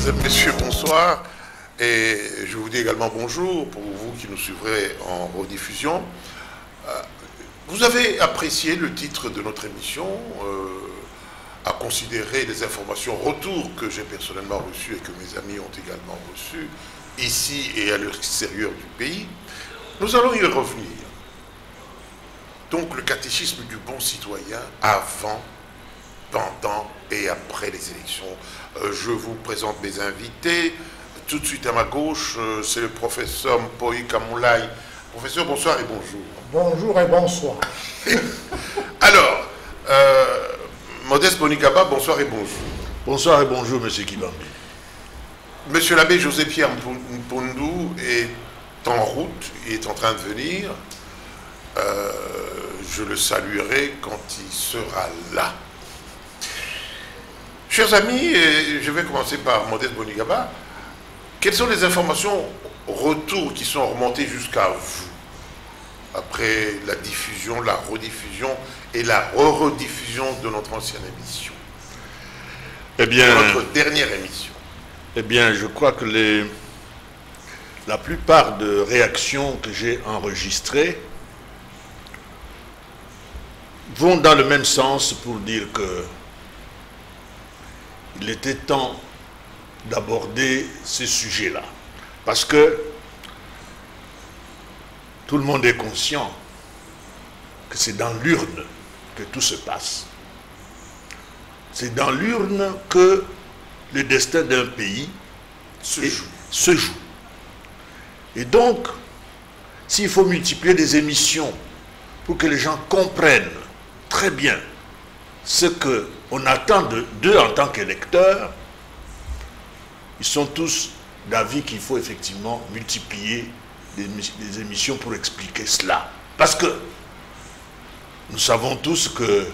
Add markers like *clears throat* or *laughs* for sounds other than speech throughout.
Mesdames, mesdemoiselles, messieurs, bonsoir. Et je vous dis également bonjour pour vous qui nous suivrez en rediffusion. Euh, vous avez apprécié le titre de notre émission, euh, à considérer les informations retour que j'ai personnellement reçues et que mes amis ont également reçues ici et à l'extérieur du pays. Nous allons y revenir. Donc le catéchisme du bon citoyen avant, pendant et après les élections. Euh, je vous présente mes invités. Tout de suite à ma gauche, euh, c'est le professeur Mpoi Kamoulai. Professeur, bonsoir et bonjour. Bonjour et bonsoir. *laughs* Alors, euh, Modeste Bonikaba, bonsoir et bonjour. Bonsoir et bonjour, Monsieur Kibambi. Monsieur l'abbé José-Pierre Mpundu est en route, il est en train de venir. Euh, je le saluerai quand il sera là. Chers amis, je vais commencer par Modeste Bonigaba. Quelles sont les informations retour qui sont remontées jusqu'à vous après la diffusion, la rediffusion et la re-rediffusion de notre ancienne émission? Eh bien, Notre dernière émission. eh bien, je crois que les, la plupart de réactions que j'ai enregistrées vont dans le même sens pour dire que il était temps d'aborder ce sujet-là. Parce que tout le monde est conscient que c'est dans l'urne que tout se passe. C'est dans l'urne que le destin d'un pays Se joue. se joue. Et donc, s'il faut multiplier des émissions pour que les gens comprennent très bien ce qu'on attend de- d'eux en tant qu'électeurs, ils sont tous d'avis qu'il faut effectivement multiplier des émissions pour expliquer cela. Parce que nous savons tous que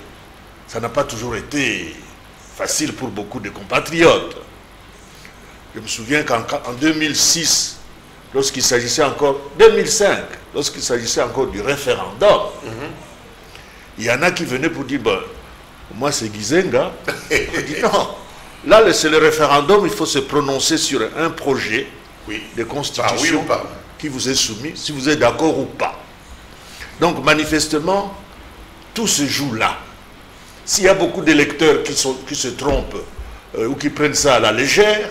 ça n'a pas toujours été facile pour beaucoup de compatriotes. Je me souviens qu'en en 2006, lorsqu'il s'agissait encore, 2005, lorsqu'il s'agissait encore du référendum, il y en a qui venaient pour dire, ben, moi c'est Gizenga. *laughs* Non. Là, c'est le référendum, il faut se prononcer sur un projet Oui. de Ah oui constitution qui vous est soumis, si vous êtes d'accord ou pas. Donc, manifestement, tout se joue là. S'il y a beaucoup d'électeurs qui, sont- qui se trompent euh, ou qui prennent ça à la légère,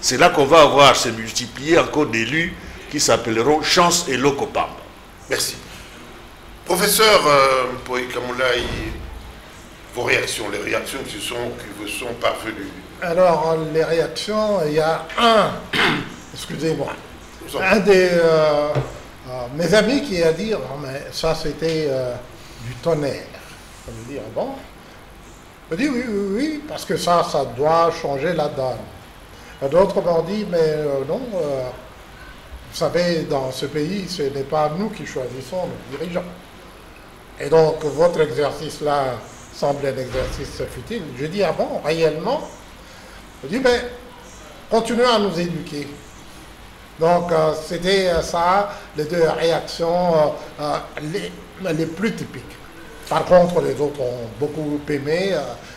c'est là qu'on va avoir se multiplier encore d'élus qui s'appelleront Chance et Locopam. Merci. Professeur euh, vos réactions, les réactions qui, sont, qui vous sont parvenues. Alors, les réactions, il y a un, *coughs* excusez-moi, un des euh, euh, mes amis qui a dit, Oh, mais ça c'était euh, du tonnerre. Je me dis, ah bon? Je dis oui, oui, oui, parce que ça, ça doit changer la donne. D'autres m'ont dit, mais non, vous savez, dans ce pays, ce n'est pas nous qui choisissons nos dirigeants. Et donc, votre exercice-là semble un exercice futile. Je dis, ah bon, réellement Je dis, mais continuez à nous éduquer. Donc, euh, c'était euh, ça, les deux réactions euh, les, les plus typiques. Par contre, les autres ont beaucoup aimé.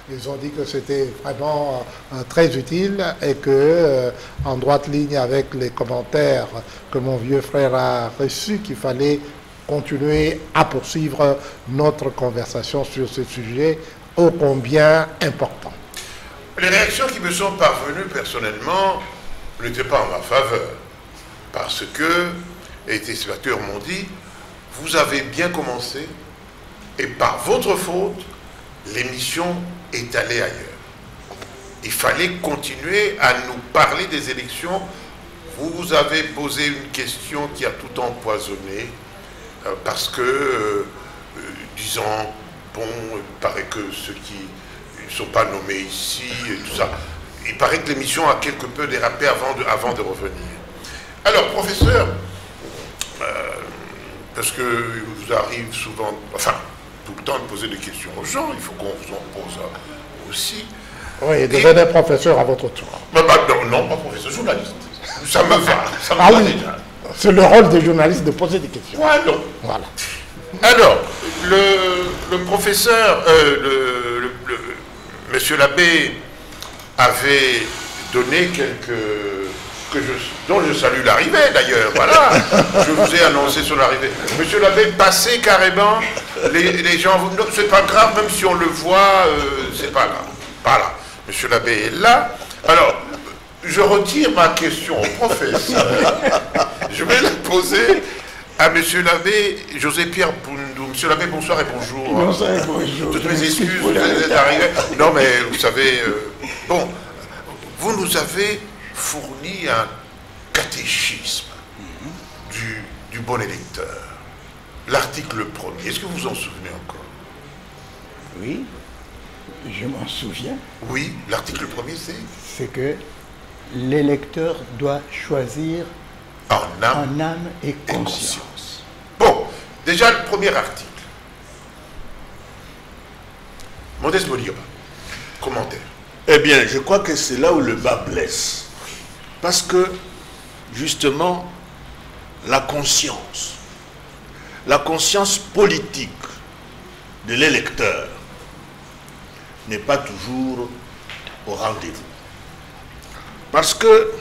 ils ont dit que c'était vraiment très utile et que, en droite ligne avec les commentaires que mon vieux frère a reçus, qu'il fallait continuer à poursuivre notre conversation sur ce sujet ô combien important. Les réactions qui me sont parvenues personnellement n'étaient pas en ma faveur. Parce que les téléspectateurs m'ont dit, vous avez bien commencé et par votre faute, l'émission est allée ailleurs. Il fallait continuer à nous parler des élections. Vous avez posé une question qui a tout empoisonné parce que, euh, euh, disant, bon, il paraît que ceux qui ne sont pas nommés ici et tout ça, il paraît que l'émission a quelque peu dérapé avant de, avant de revenir. Alors, professeur, euh, parce que vous arrive souvent, enfin, tout le temps de poser des questions aux gens, il faut qu'on vous en pose euh, aussi. Oui, devenez professeur à votre tour. Bah, bah, non, non, pas professeur, journaliste. Ça me va, ça me Ah va oui, déjà. C'est le rôle des journalistes de poser des questions. Non. Voilà. Alors, le, le professeur, euh, le, le- le- monsieur l'abbé avait donné quelques... Que je, dont je salue l'arrivée d'ailleurs, voilà. *laughs* je vous ai annoncé son arrivée. Monsieur l'abbé, passez carrément. Les, les gens, vous- non, c'est pas grave, même si on le voit, euh, c'est pas grave. Voilà. Monsieur l'abbé est là. Alors, je retire ma question au professeur. *laughs* je vais la poser à monsieur l'abbé José-Pierre Boundou. Monsieur l'abbé, bonsoir et bonjour. Bonsoir et bonjour. Toutes mes excuses, vous êtes arrivé. Non, mais vous savez, euh, bon, vous nous avez fourni un catéchisme du, du bon électeur. L'article premier, est-ce que vous vous en souvenez encore? Oui, je m'en souviens. Oui, l'article premier, c'est? C'est que l'électeur doit choisir en âme en âme et et conscience. Bon, déjà le premier article. Modeste Modiba, commentaire. Eh bien, je crois que c'est là où le bas blesse. Parce que, justement, la conscience, la conscience politique de l'électeur n'est pas toujours au rendez-vous. Parce que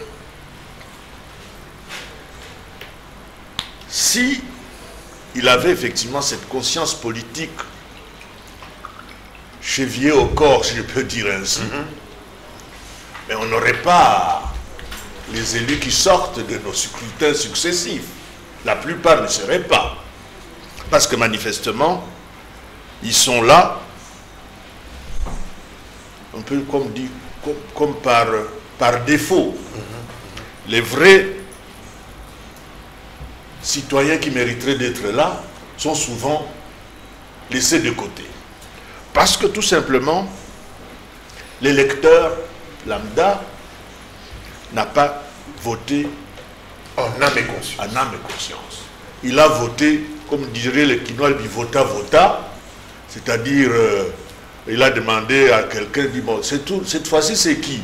si il avait effectivement cette conscience politique chevillée au corps, si je peux dire ainsi, mais on n'aurait pas les élus qui sortent de nos scrutins successifs. La plupart ne seraient pas. Parce que manifestement, ils sont là, un peu comme, dit, comme, comme par, par défaut. Les vrais citoyens qui mériteraient d'être là sont souvent laissés de côté. Parce que tout simplement, l'électeur lambda n'a pas voté En âme et conscience. en âme et conscience. Il a voté, comme dirait le Quinois, il vota, vota, c'est-à-dire, euh, il a demandé à quelqu'un, dit, bon, c'est tout, cette fois-ci, c'est qui?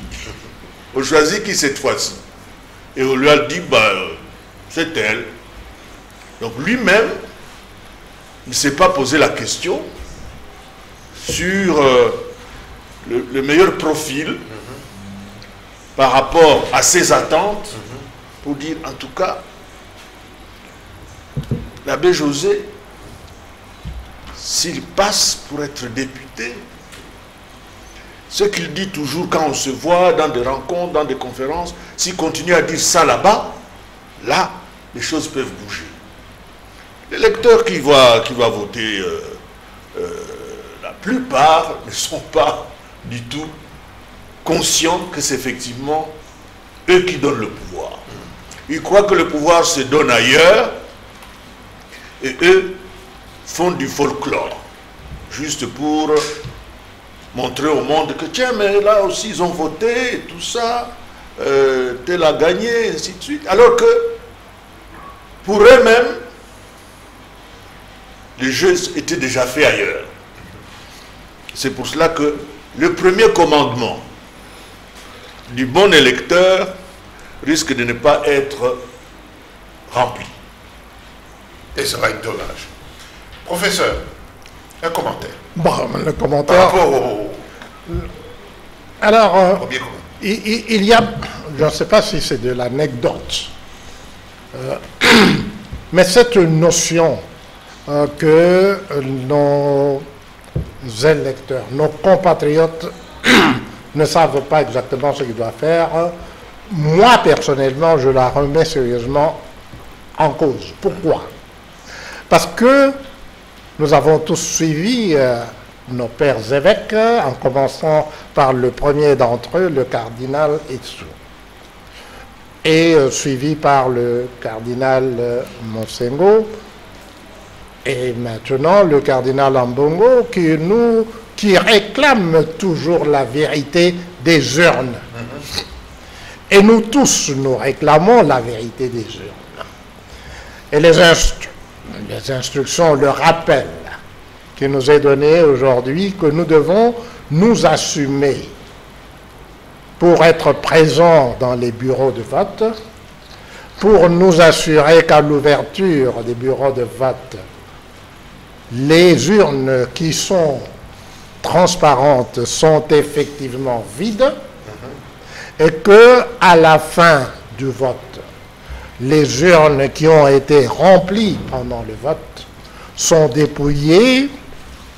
On choisit qui cette fois-ci. Et on lui a dit, bah, c'est elle. Donc lui-même, il ne s'est pas posé la question sur euh, le, le meilleur profil par rapport à ses attentes pour dire, en tout cas, l'abbé José, s'il passe pour être député, ce qu'il dit toujours quand on se voit dans des rencontres, dans des conférences, s'il continue à dire ça là-bas, là, les choses peuvent bouger. L'électeur qui va, qui voter, euh, euh, la plupart *laughs* ne sont pas du tout conscients que c'est effectivement eux qui donnent le pouvoir. Ils croient que le pouvoir se donne ailleurs et eux font du folklore, juste pour montrer au monde que tiens, mais là aussi ils ont voté, tout ça, euh, tel a gagné, ainsi de suite. Alors que pour eux-mêmes, les jeux étaient déjà faits ailleurs. C'est pour cela que le premier commandement du bon électeur risque de ne pas être rempli. Et ça va être dommage. Professeur, un commentaire. Bon, le Par commentaire. rapport au Alors, euh, il y a, je ne sais pas si c'est de l'anecdote, euh, *clears throat* mais cette notion euh, que nos électeurs, nos compatriotes *clears throat* ne savent pas exactement ce qu'ils doivent faire, moi personnellement, je la remets sérieusement en cause. Pourquoi? Parce que nous avons tous suivi euh, nos pères évêques, en commençant par le premier d'entre eux, le cardinal Etsou, et euh, suivi par le cardinal euh, Monsengo, et maintenant le cardinal Ambongo, qui nous qui réclame toujours la vérité des urnes. Et nous tous, nous réclamons la vérité des urnes. Et les, instru- les instructions le rappellent qui nous est donné aujourd'hui que nous devons nous assumer pour être présents dans les bureaux de vote, pour nous assurer qu'à l'ouverture des bureaux de vote, les urnes qui sont transparentes sont effectivement vides et que à la fin du vote, les urnes qui ont été remplies pendant le vote sont dépouillées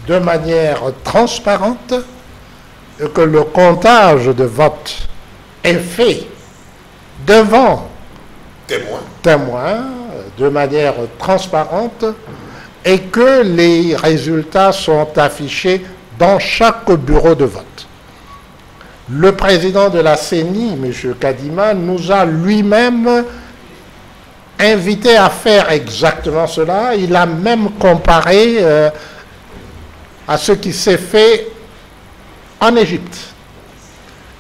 de manière transparente et que le comptage de vote est fait devant Témoin. témoins de manière transparente et que les résultats sont affichés dans chaque bureau de vote. Le président de la CENI, M. Kadima, nous a lui-même invité à faire exactement cela. Il a même comparé euh, à ce qui s'est fait en Égypte.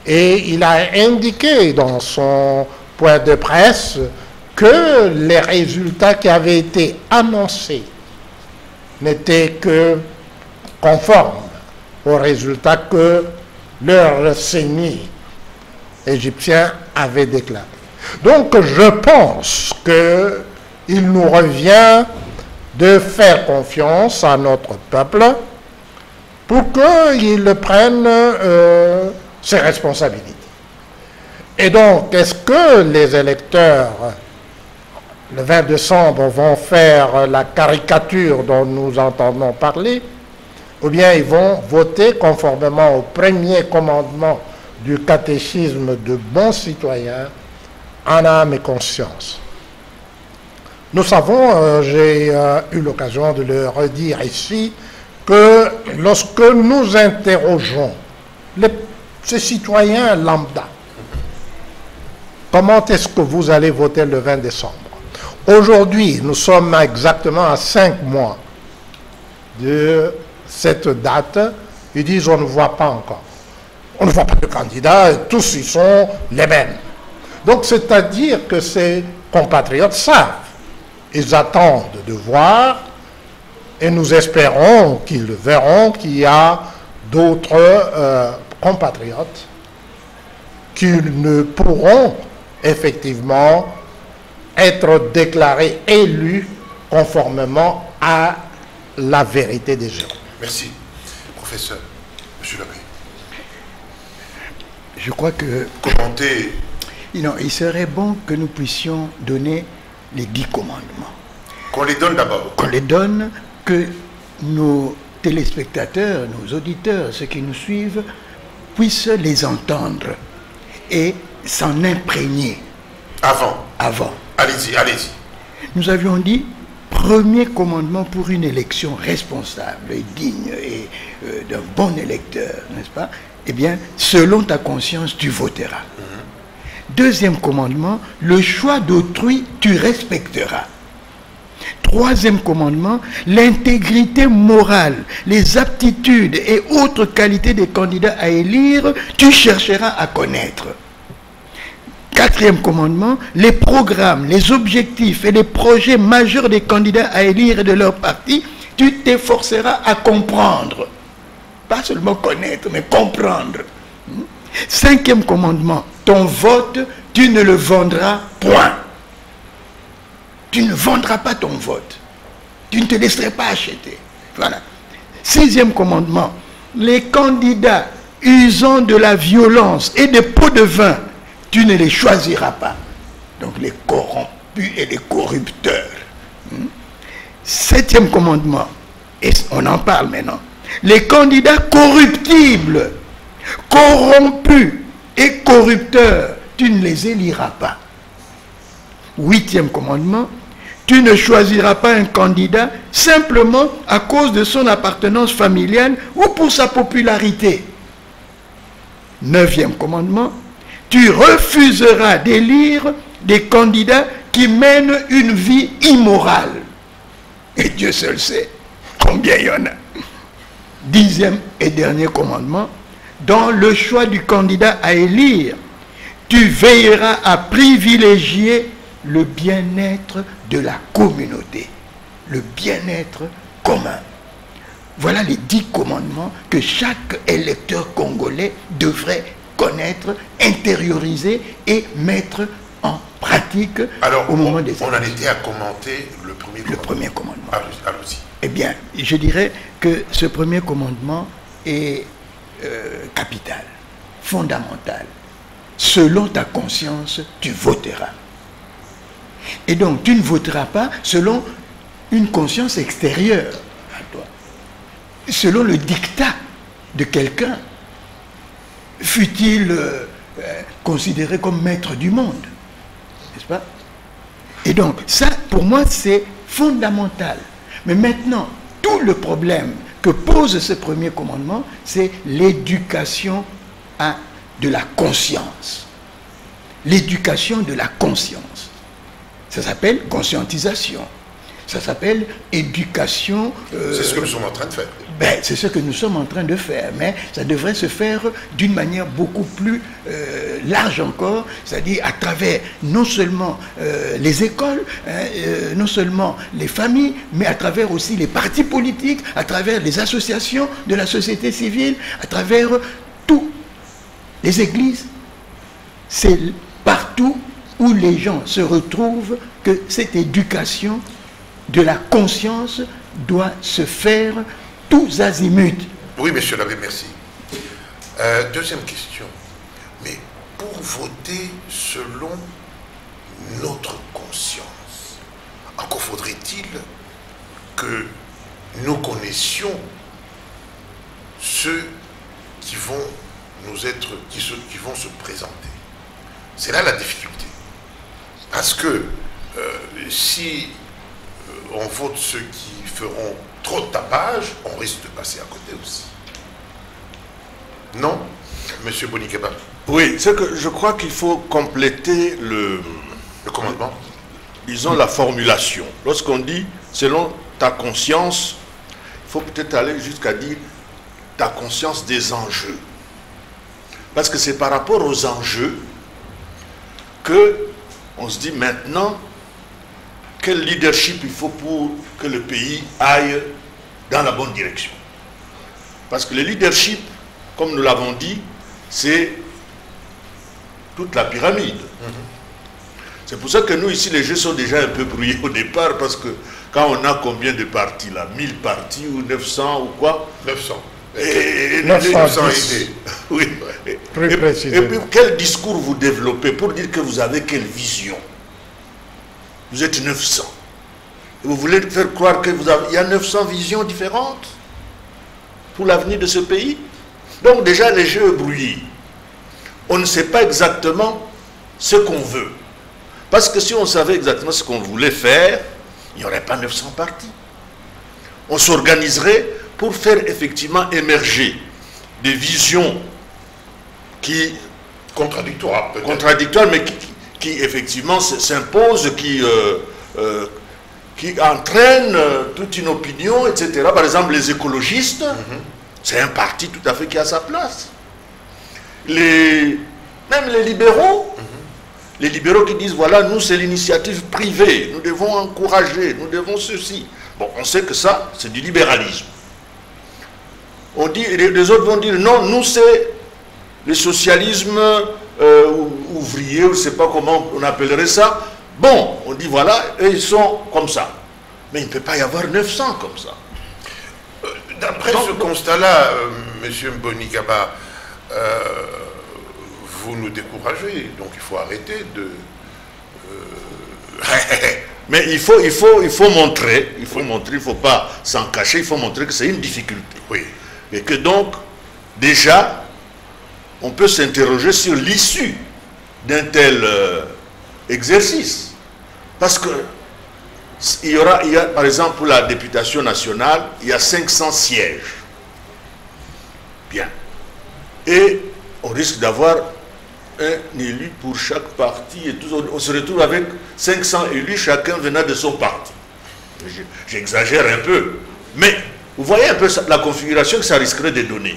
Et il a indiqué dans son point de presse que les résultats qui avaient été annoncés n'étaient que conformes aux résultats que leur CENI égyptien avait déclaré. Donc je pense qu'il nous revient de faire confiance à notre peuple pour qu'il prenne euh, ses responsabilités. Et donc, est-ce que les électeurs, le 20 décembre, vont faire la caricature dont nous entendons parler, ou bien ils vont voter conformément au premier commandement du catéchisme de bons citoyens, en âme et conscience Nous savons, euh, j'ai euh, eu l'occasion de le redire ici, que lorsque nous interrogeons ces citoyens lambda, comment est-ce que vous allez voter le 20 décembre? Aujourd'hui, nous sommes exactement à cinq mois de cette date. Ils disent on ne voit pas encore. On ne voit pas de candidats, tous ils sont les mêmes. Donc c'est-à-dire que ces compatriotes savent. Ils attendent de voir et nous espérons qu'ils verront qu'il y a d'autres euh, compatriotes qui ne pourront effectivement être déclarés élus conformément à la vérité des gens. Merci. Professeur, Monsieur l'abbé, Je crois que commentez non, il serait bon que nous puissions donner les dix commandements. qu'on les donne d'abord. Qu'on les donne, que nos téléspectateurs, nos auditeurs, ceux qui nous suivent, puissent les entendre et s'en imprégner Avant. avant. Allez-y, allez-y. Nous avions dit premier commandement pour une élection responsable et digne et euh, d'un bon électeur, n'est-ce pas? Eh bien, selon ta conscience, tu voteras. Deuxième commandement, le choix d'autrui, tu respecteras. Troisième commandement, l'intégrité morale, les aptitudes et autres qualités des candidats à élire, tu chercheras à connaître. Quatrième commandement, les programmes, les objectifs et les projets majeurs des candidats à élire et de leur parti, tu t'efforceras à comprendre. Pas seulement connaître, mais comprendre. Cinquième commandement, ton vote, tu ne le vendras point. Tu ne vendras pas ton vote. Tu ne te laisserais pas acheter. Voilà. Sixième commandement, les candidats usant de la violence et des pots de vin, tu ne les choisiras pas. Donc les corrompus et les corrupteurs. Hmm? Septième commandement, et on en parle maintenant, les candidats corruptibles, corrompus et corrupteurs, tu ne les éliras pas. Huitième commandement, tu ne choisiras pas un candidat simplement à cause de son appartenance familiale ou pour sa popularité. Neuvième commandement, tu refuseras d'élire des candidats qui mènent une vie immorale. Et Dieu seul sait combien il y en a. Dixième et dernier commandement, dans le choix du candidat à élire, tu veilleras à privilégier le bien-être de la communauté, le bien-être commun. Voilà les dix commandements que chaque électeur congolais devrait connaître, intérioriser et mettre en pratique Alors, au moment on, des on en était à commenter le premier Le commandement. premier commandement. Allons- Allons-y. Eh bien, je dirais que ce premier commandement est euh, capital, fondamental. selon ta conscience, tu voteras. Et donc, tu ne voteras pas selon une conscience extérieure à toi, selon le dictat de quelqu'un, fut-il euh, euh, considéré comme maître du monde, n'est-ce pas? Et donc, ça, pour moi, c'est fondamental. Mais maintenant, tout le problème que pose ce premier commandement, c'est l'éducation de la conscience. L'éducation de la conscience. Ça s'appelle conscientisation. Ça s'appelle éducation. euh, c'est ce que nous sommes en train de faire. Ben, c'est ce que nous sommes en train de faire, mais ça devrait se faire d'une manière beaucoup plus euh, large encore, c'est-à-dire à travers non seulement euh, les écoles, hein, euh, non seulement les familles, mais à travers aussi les partis politiques, à travers les associations de la société civile, à travers tous les églises. C'est partout où les gens se retrouvent que cette éducation de la conscience doit se faire tous azimuts. Oui, monsieur l'abbé, merci. Euh, deuxième question. Mais pour voter selon notre conscience, encore faudrait-il que nous connaissions ceux qui vont nous être, qui, se, qui vont se présenter? C'est là la difficulté. Parce que euh, si euh, on vote ceux qui feront trop de tapage, on risque de passer à côté aussi. Non, Monsieur Bonikeba Oui, c'est que je crois qu'il faut compléter le, Le commandement disons, la formulation. Lorsqu'on dit selon ta conscience, il faut peut-être aller jusqu'à dire ta conscience des enjeux. Parce que c'est par rapport aux enjeux que on se dit maintenant quel leadership il faut pour que le pays aille dans la bonne direction. Parce que le leadership, comme nous l'avons dit, c'est toute la pyramide. C'est pour ça que nous, ici, les jeux sont déjà un peu brouillés au départ, parce que quand on a combien de partis là 1000 partis ou 900 ou quoi? 900. et, et- 900. 900 idées. oui. Et puis, quel discours vous développez pour dire que vous avez quelle vision? Vous êtes 900. Et vous voulez faire croire que vous avez, il y a 900 visions différentes pour l'avenir de ce pays? Donc déjà, les jeux brouillés. On ne sait pas exactement ce qu'on veut. Parce que si on savait exactement ce qu'on voulait faire, il n'y aurait pas 900 partis. On s'organiserait pour faire effectivement émerger des visions qui Contradictoire, peut-être. contradictoires, mais qui, qui, effectivement s- s'imposent, qui, euh, euh, qui entraînent euh, toute une opinion, etc. Par exemple, les écologistes, c'est un parti tout à fait qui a sa place. Les, même les libéraux, les libéraux qui disent, voilà, nous, c'est l'initiative privée, nous devons encourager, nous devons ceci. Bon, on sait que ça, c'est du libéralisme. On dit, les les autres vont dire, non, nous, c'est le socialisme euh, ou- ouvrier, je ne sais pas comment on appellerait ça. Bon, on dit voilà, eux ils sont comme ça. Mais il ne peut pas y avoir 900 comme ça. D'après Donc- ce constat-là, euh, Monsieur Bonikaba, euh, vous nous découragez, donc il faut arrêter de... euh, *laughs* Mais il faut, il faut, il faut montrer, il faut montrer, il ne faut pas s'en cacher, il faut montrer que c'est une difficulté. oui, Et que donc, déjà, on peut s'interroger sur l'issue d'un tel euh, exercice. Parce que il y aura, par exemple, pour la députation nationale, il y a 500 sièges. Bien. Et on risque d'avoir un élu pour chaque parti et. On se retrouve avec 500 élus, chacun venant de son parti. Je- J'exagère un peu. Mais vous voyez un peu la configuration que ça risquerait de donner.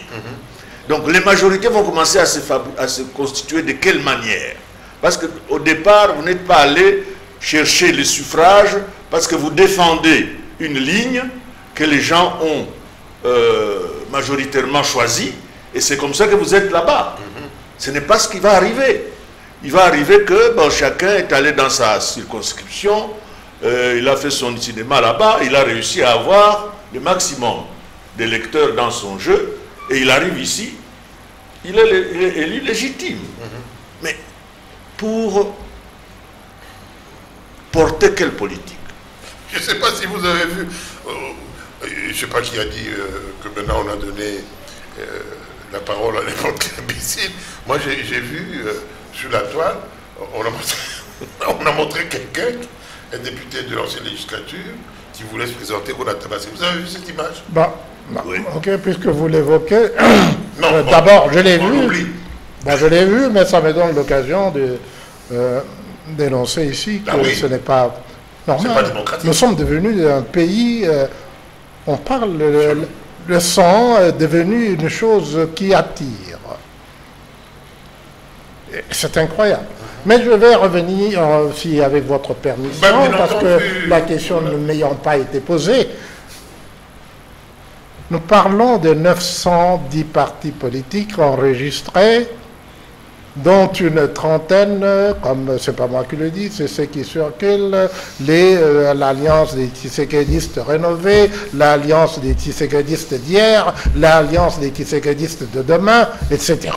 Donc les majorités vont commencer à se, fabri- à se constituer de quelle manière? Parce qu'au départ, vous n'êtes pas allé chercher le suffrage parce que vous défendez une ligne que les gens ont euh, majoritairement choisie et c'est comme ça que vous êtes là-bas. Ce n'est pas ce qui va arriver. Il va arriver que bon, chacun est allé dans sa circonscription, euh, il a fait son cinéma là-bas, il a réussi à avoir le maximum d'électeurs dans son jeu, et il arrive ici, il est, le- il est élu légitime. Mais pour porter quelle politique? Je ne sais pas si vous avez vu, euh, je ne sais pas qui a dit euh, que maintenant on a donné euh, la parole à n'importe quel imbécile. Moi j'ai vu sur la toile, on a montré, *laughs* on a montré quelqu'un, un député de l'ancienne législature, qui voulait se présenter qu'on a tabassé. Vous avez vu cette image? Bah, bah, Oui. Ok, puisque vous l'évoquez. *clears throat* Euh, D'abord, je l'ai vu. Bah, je l'ai vu, mais ça me donne l'occasion de euh, dénoncer ici que Ah oui. ce n'est pas normal. pas démocratique. Nous sommes devenus un pays. euh, on parle. Le, le sang est devenu une chose qui attire. C'est incroyable. Mais je vais revenir aussi avec votre permission, Ben, bien parce que la question ne m'ayant pas été posée. Nous parlons de 910 partis politiques enregistrés, dont une trentaine, comme c'est pas moi qui le dis, c'est ce qui circule, les, euh, l'alliance des Tshisekedistes rénovés, l'alliance des Tshisekedistes d'hier, l'alliance des Tshisekedistes de demain, etc.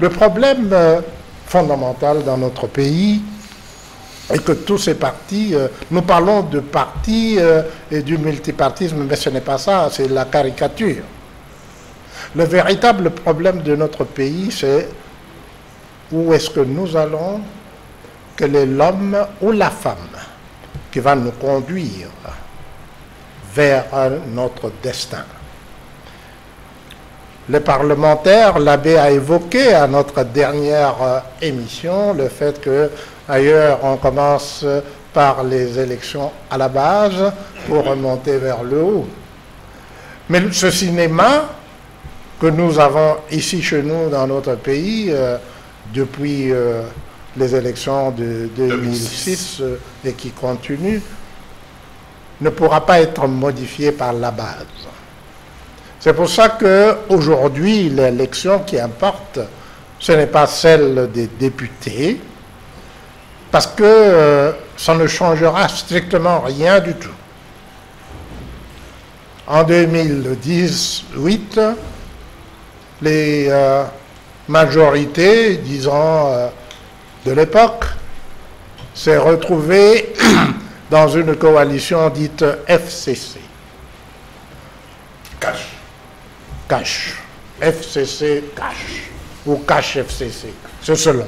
Le problème euh, fondamental dans notre pays est que tous ces partis, euh, nous parlons de partis euh, et du multipartisme, mais ce n'est pas ça, c'est la caricature. Le véritable problème de notre pays, c'est où est-ce que nous allons, quel est l'homme ou la femme qui va nous conduire vers notre destin. Les parlementaires, l'abbé a évoqué à notre dernière euh, émission le fait que ailleurs on commence par les élections à la base pour remonter vers le haut. Mais ce cinéma que nous avons ici chez nous dans notre pays euh, depuis euh, les élections de 2006 euh, et qui continue ne pourra pas être modifié par la base. C'est pour ça qu'aujourd'hui, l'élection qui importe, ce n'est pas celle des députés, parce que euh, ça ne changera strictement rien du tout. En 2018, les euh, majorités, disons, euh, de l'époque, s'est retrouvées *clears throat* dans une coalition dite FCC. Cache. Cash. FCC Cash. Ou Cash FCC. C'est selon.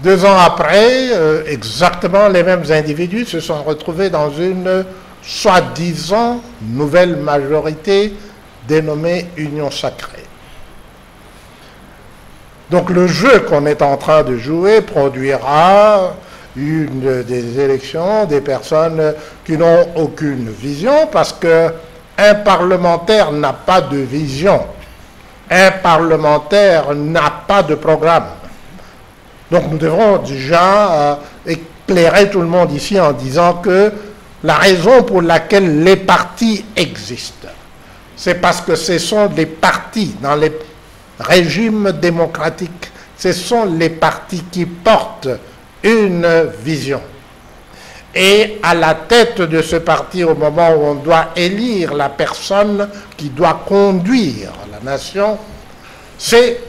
Deux ans après, euh, exactement les mêmes individus se sont retrouvés dans une soi-disant nouvelle majorité dénommée Union sacrée. Donc le jeu qu'on est en train de jouer produira une des élections des personnes qui n'ont aucune vision parce que un parlementaire n'a pas de vision. Un parlementaire n'a pas de programme. Donc nous devrons déjà euh, éclairer tout le monde ici en disant que la raison pour laquelle les partis existent, c'est parce que ce sont des partis dans les régimes démocratiques, ce sont les partis qui portent une vision. Et à la tête de ce parti, au moment où on doit élire la personne qui doit conduire la nation, c'est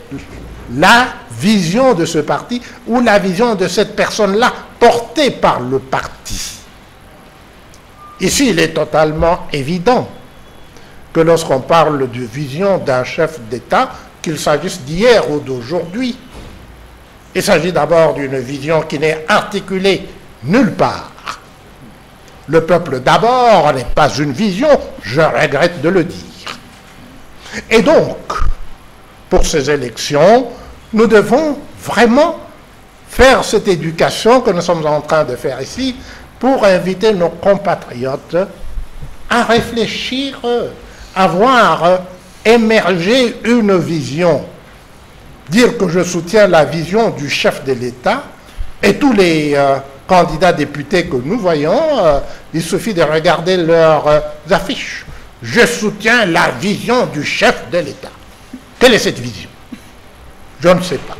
la vision de ce parti ou la vision de cette personne-là portée par le parti. Ici, il est totalement évident que lorsqu'on parle de vision d'un chef d'État, qu'il s'agisse d'hier ou d'aujourd'hui, il s'agit d'abord d'une vision qui n'est articulée nulle part. Le peuple d'abord n'est pas une vision, je regrette de le dire. Et donc, pour ces élections, nous devons vraiment faire cette éducation que nous sommes en train de faire ici pour inviter nos compatriotes à réfléchir, à voir émerger une vision. Dire que je soutiens la vision du chef de l'État et tous les euh, candidats députés que nous voyons, euh, il suffit de regarder leurs euh, affiches. Je soutiens la vision du chef de l'État. Quelle est cette vision? Je ne sais pas.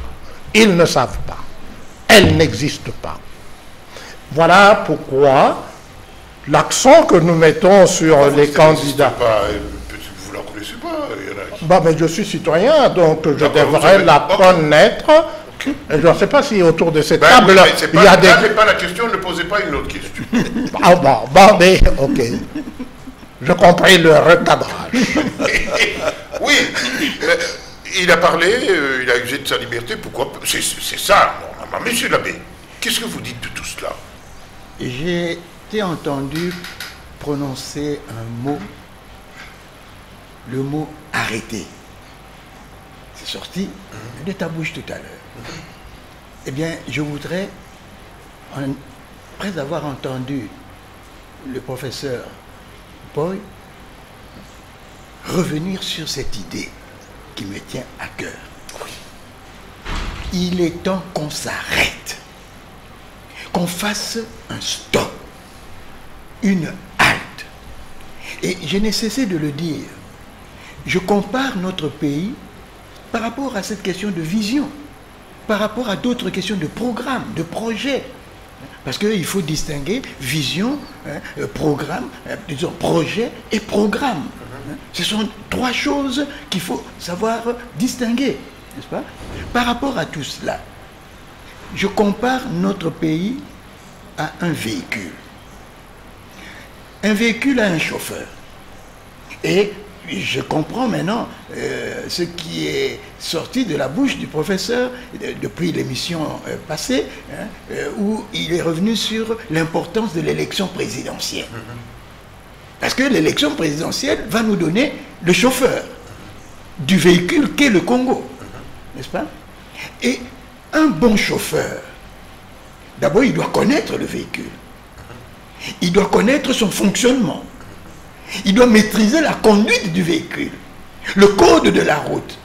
Ils ne savent pas. Elle n'existe pas. Voilà pourquoi l'accent que nous mettons sur les Ça n'existe candidats. Pas, euh, vous la connaissez ne pas. il y en a qui- Bah, mais je suis citoyen, donc je devrais la connaître. Et je ne sais pas si autour de cette Ben, table, c'est il pas, y a là, des... n'est pas la question, ne posez pas une autre question. Ah bon, bon, mais ok. Je compris le recadrage. *laughs* oui, mais il a parlé, euh, il a usé de sa liberté, pourquoi C'est ça, normalement. Monsieur l'abbé, qu'est-ce que vous dites de tout cela? J'ai été entendu prononcer un mot, le mot arrêter. C'est sorti de ta bouche tout à l'heure. Eh bien, je voudrais, après avoir entendu le professeur Boy, revenir sur cette idée qui me tient à cœur. Il est temps qu'on s'arrête qu'on fasse un stop, une halte. Et je n'ai cessé de le dire. Je compare notre pays par rapport à cette question de vision, par rapport à d'autres questions de programme, de projet. Parce qu'il faut distinguer vision, hein, programme, euh, disons projet et programme. Ce sont trois choses qu'il faut savoir distinguer, Par rapport à tout cela, je compare notre pays à un véhicule. Un véhicule a un chauffeur. Et je comprends maintenant euh, ce qui est sorti de la bouche du professeur depuis l'émission euh, passée, hein, euh, où il est revenu sur l'importance de l'élection présidentielle. Parce que l'élection présidentielle va nous donner le chauffeur du véhicule qu'est le Congo. N'est-ce pas? Et un bon chauffeur, d'abord il doit connaître le véhicule. Il doit connaître son fonctionnement. Il doit maîtriser la conduite du véhicule, le code de la route.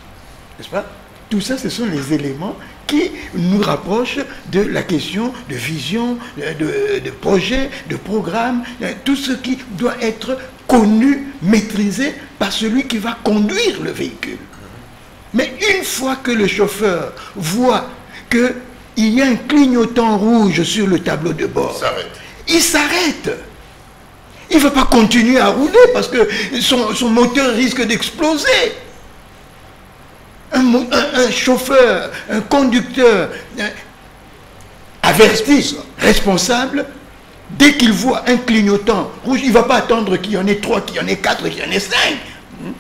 N'est-ce pas? Tout ça, ce sont les éléments qui nous rapprochent de la question de vision, de, de projet, de programme, tout ce qui doit être connu, maîtrisé par celui qui va conduire le véhicule. Mais une fois que le chauffeur voit qu'il y a un clignotant rouge sur le tableau de bord, il s'arrête. Il ne va pas continuer à rouler parce que son, son moteur risque d'exploser. Un, chauffeur, un conducteur un- averti, responsable, dès qu'il voit un clignotant rouge, il ne va pas attendre qu'il y en ait trois, qu'il y en ait quatre, qu'il y en ait cinq. Hmm?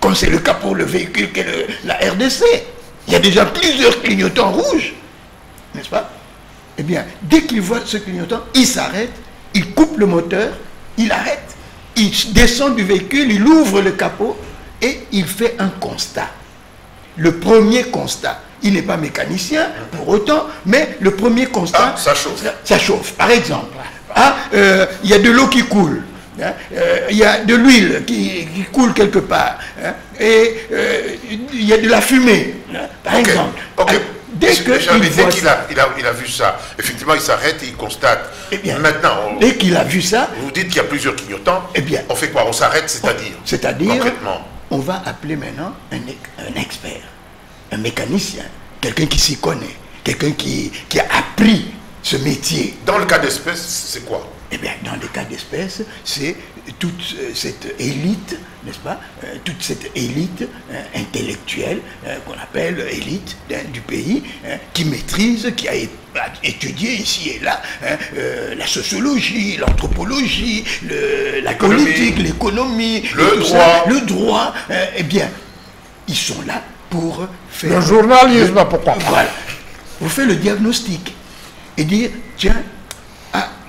Comme c'est le cas pour le véhicule qu'est la RDC. Il y a déjà plusieurs clignotants rouges. N'est-ce pas? Eh bien, dès qu'il voit ce clignotant, il s'arrête, il coupe le moteur, il arrête, il descend du véhicule, il ouvre le capot et il fait un constat. Le premier constat, il n'est pas mécanicien pour autant, mais le premier constat, Ah, ça chauffe. ça, ça chauffe. Par exemple, ah, euh, il y a de l'eau qui coule. hein, euh, il y a de l'huile qui, qui coule quelque part. hein, et euh, il y a de la fumée, hein, par exemple. Ah, Dès que il dès a, il a, il a vu ça, effectivement, il s'arrête et il constate. Eh bien, Maintenant, on- Dès qu'il a vu ça, vous dites qu'il y a plusieurs clignotants. Eh bien. on fait quoi? On s'arrête, c'est-à-dire? C'est-à-dire, Concrètement. On va appeler maintenant un, un expert, un mécanicien, quelqu'un qui s'y connaît, quelqu'un qui, qui a appris ce métier. Dans le cas d'espèce, c'est quoi? Eh bien, dans le cas d'espèce, c'est toute euh, cette élite, n'est-ce pas euh, Toute cette élite hein, intellectuelle qu'on appelle élite hein, du pays, hein, qui maîtrise, qui a étudié ici et là hein, euh, la sociologie, l'anthropologie, la politique, l'économie, Le le droit. eh bien, ils sont là pour faire Le journalisme, pourquoi pas voilà. Vous faites le diagnostic et dire, tiens,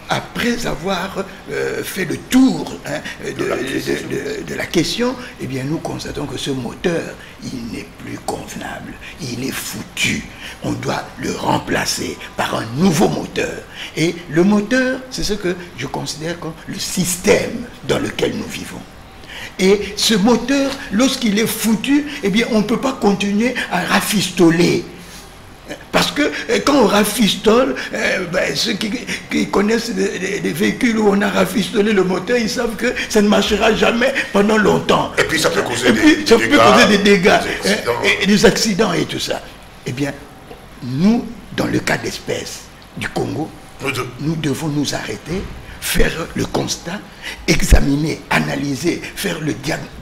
après avoir euh, fait le tour hein, de, de- de- de la question, eh bien nous constatons que ce moteur, il n'est plus convenable, il est foutu. On doit le remplacer par un nouveau moteur. Et le moteur, c'est ce que je considère comme le système dans lequel nous vivons. Et ce moteur, lorsqu'il est foutu, eh bien, on ne peut pas continuer à rafistoler. Parce que euh, quand on rafistole, euh, ben, ceux qui, qui connaissent des, des véhicules où on a rafistolé le moteur, ils savent que ça ne marchera jamais pendant longtemps. Et puis ça peut causer Et des- puis, des ça peut dégâts, causer des dégâts, des hein, accidents. et, et des accidents et tout ça. Eh bien, nous, dans le cas d'espèce du Congo, Nous devons nous arrêter, faire le constat, examiner, analyser, faire le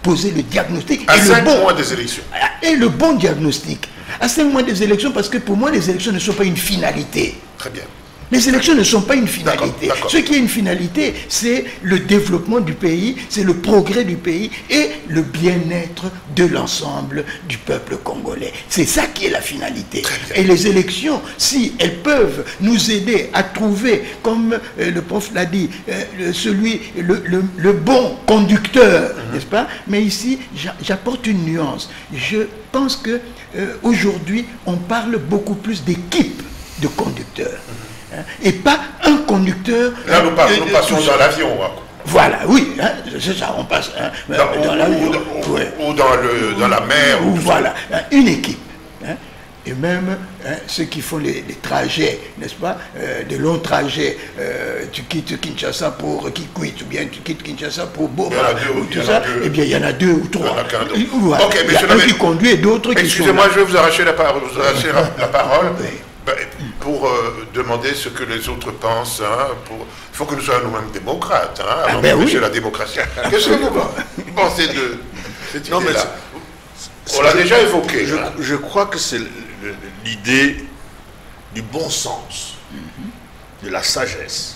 poser le diagnostic. À et le bon, mois des élections. Et le bon diagnostic. À cinq mois des élections, parce que pour moi, les élections ne sont pas une finalité. Très bien. Les élections ne sont pas une finalité. Ce qui est une finalité, c'est le développement du pays, c'est le progrès du pays et le bien-être de l'ensemble du peuple congolais. C'est ça qui est la finalité. Et les élections, si elles peuvent nous aider à trouver, comme euh, le prof l'a dit, euh, le- celui, le, le- le bon conducteur, n'est-ce pas? Mais ici, j'a- j'apporte une nuance. Je pense que euh, aujourd'hui, on parle beaucoup plus d'équipe de conducteurs. hein, et pas un conducteur. Là, nous, euh, nous euh, passions tout dans l'avion. hein. Voilà, oui, hein, c'est ça, on passe hein, Dans, dans ou, l'avion, ou dans- ouais. ou dans le, dans la mer. Ou voilà, hein, une équipe. Et même ceux qui font les, les trajets, n'est-ce pas, euh, de longs trajets, euh, tu quittes Kinshasa pour Kikwit, ou bien tu quittes Kinshasa pour Il Boma, deux, ou il tout ça, eh bien il y en a deux ou trois. Il y en a il y a un Lamé- qui conduit et d'autres qui Excusez-moi, je vais vous arracher la, par- vous arracher la, la parole Oui. Ben, pour euh, demander ce que les autres pensent. hein, pour... Il faut que nous soyons nous-mêmes démocrates, hein, avant ben d'empêcher oui. la démocratie. *laughs* Qu'est-ce que vous pensez de cette Non, On l'a déjà évoqué. Je, hein. je crois que c'est l'idée du bon sens, de la sagesse.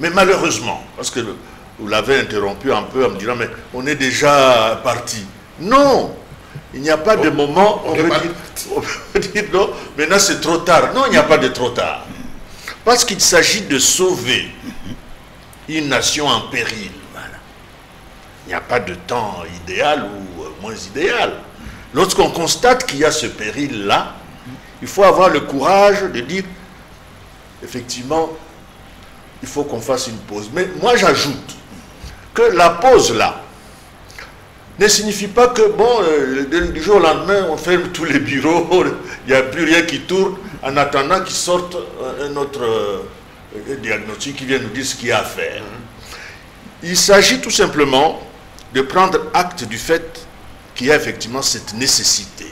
Mais malheureusement, parce que le- vous l'avez interrompu un peu en me disant, mais on est déjà parti. Non, il n'y a pas de moment où on peut dire, dire, non, maintenant c'est trop tard. Non, il n'y a pas de trop tard. Parce qu'il s'agit de sauver une nation en péril. Voilà. Il n'y a pas de temps idéal ou moins idéal. Lorsqu'on constate qu'il y a ce péril-là, il faut avoir le courage de dire, effectivement, il faut qu'on fasse une pause. Mais moi, j'ajoute que la pause-là ne signifie pas que, bon, euh, du- jour au lendemain, on ferme tous les bureaux, *laughs* il n'y a plus rien qui tourne, en attendant qu'il sorte euh, un autre euh, diagnostic qui vient nous dire ce qu'il y a à faire. Il s'agit tout simplement de prendre acte du fait qu'il y a effectivement cette nécessité.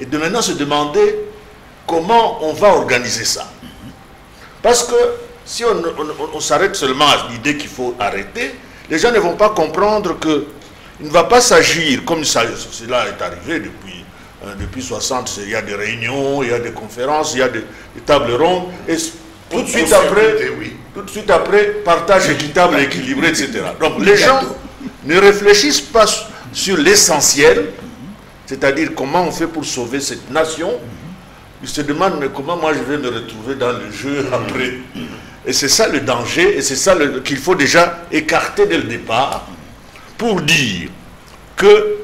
Et de maintenant se demander comment on va organiser ça. Parce que si on, on- on s'arrête seulement à l'idée qu'il faut arrêter, les gens ne vont pas comprendre que il ne va pas s'agir comme ça, cela est arrivé depuis, euh, depuis 60, il y a des réunions, il y a des conférences, il y a des, des tables rondes, et tout de suite après, oui. tout de suite après, partage équitable, équilibré, etc. Donc les gens ne réfléchissent pas su- sur l'essentiel, c'est-à-dire comment on fait pour sauver cette nation. Ils se demandent mais comment moi je vais me retrouver dans le jeu après? Et c'est ça le danger, et c'est ça qu'il faut déjà écarter dès le départ pour dire que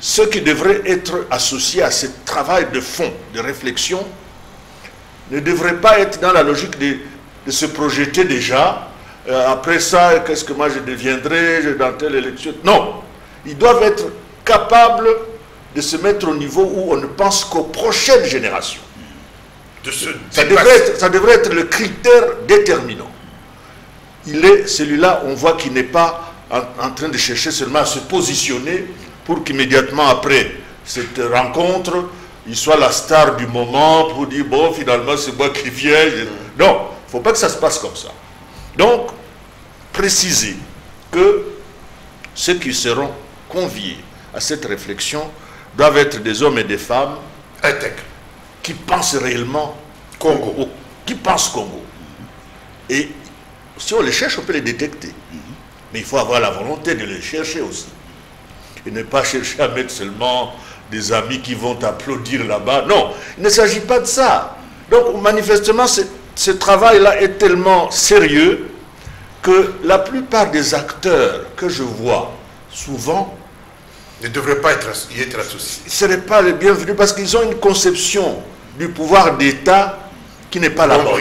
ceux qui devraient être associés à ce travail de fond, de réflexion, ne devraient pas être dans la logique de, de se projeter déjà. euh, après ça, qu'est-ce que moi je deviendrai je- dans telle élection Non. Ils doivent être capables de se mettre au niveau où on ne pense qu'aux prochaines générations. De Ça devrait, être, ça devrait être le critère déterminant. Il est celui-là, on voit qu'il n'est pas en, en train de chercher seulement à se positionner pour qu'immédiatement après cette rencontre, il soit la star du moment pour dire bon, finalement, c'est moi qui viens. Non, il ne faut pas que ça se passe comme ça. Donc, préciser que ceux qui seront conviés à cette réflexion doivent être des hommes et des femmes Intègre. qui pensent réellement Congo. qui pensent Congo. Et si on les cherche, on peut les détecter. Mais il faut avoir la volonté de les chercher aussi. Et ne pas chercher à mettre seulement des amis qui vont applaudir là-bas. Non, il ne s'agit pas de ça. Donc manifestement, ce, ce travail-là est tellement sérieux que la plupart des acteurs que je vois souvent Ne devrait pas être, y être associé. ne seraient pas les bienvenus parce qu'ils ont une conception du pouvoir d'État qui n'est pas la bonne.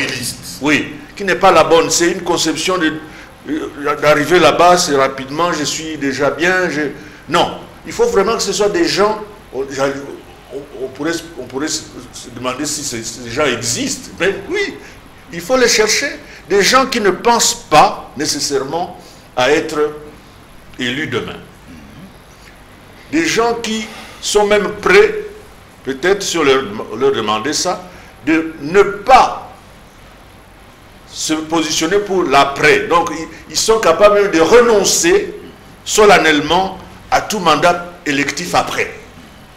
Oui, qui n'est pas la bonne. C'est une conception de- d'arriver là-bas, c'est rapidement, je suis déjà bien. je- Non, il faut vraiment que ce soit des gens. On, pourrait, on pourrait se demander si ces, gens existent. Mais oui, il faut les chercher. Des gens qui ne pensent pas nécessairement à être élus demain. Des gens qui sont même prêts, peut-être on leur, leur demander ça, de ne pas se positionner pour l'après. Donc, ils, sont capables de renoncer solennellement à tout mandat électif après.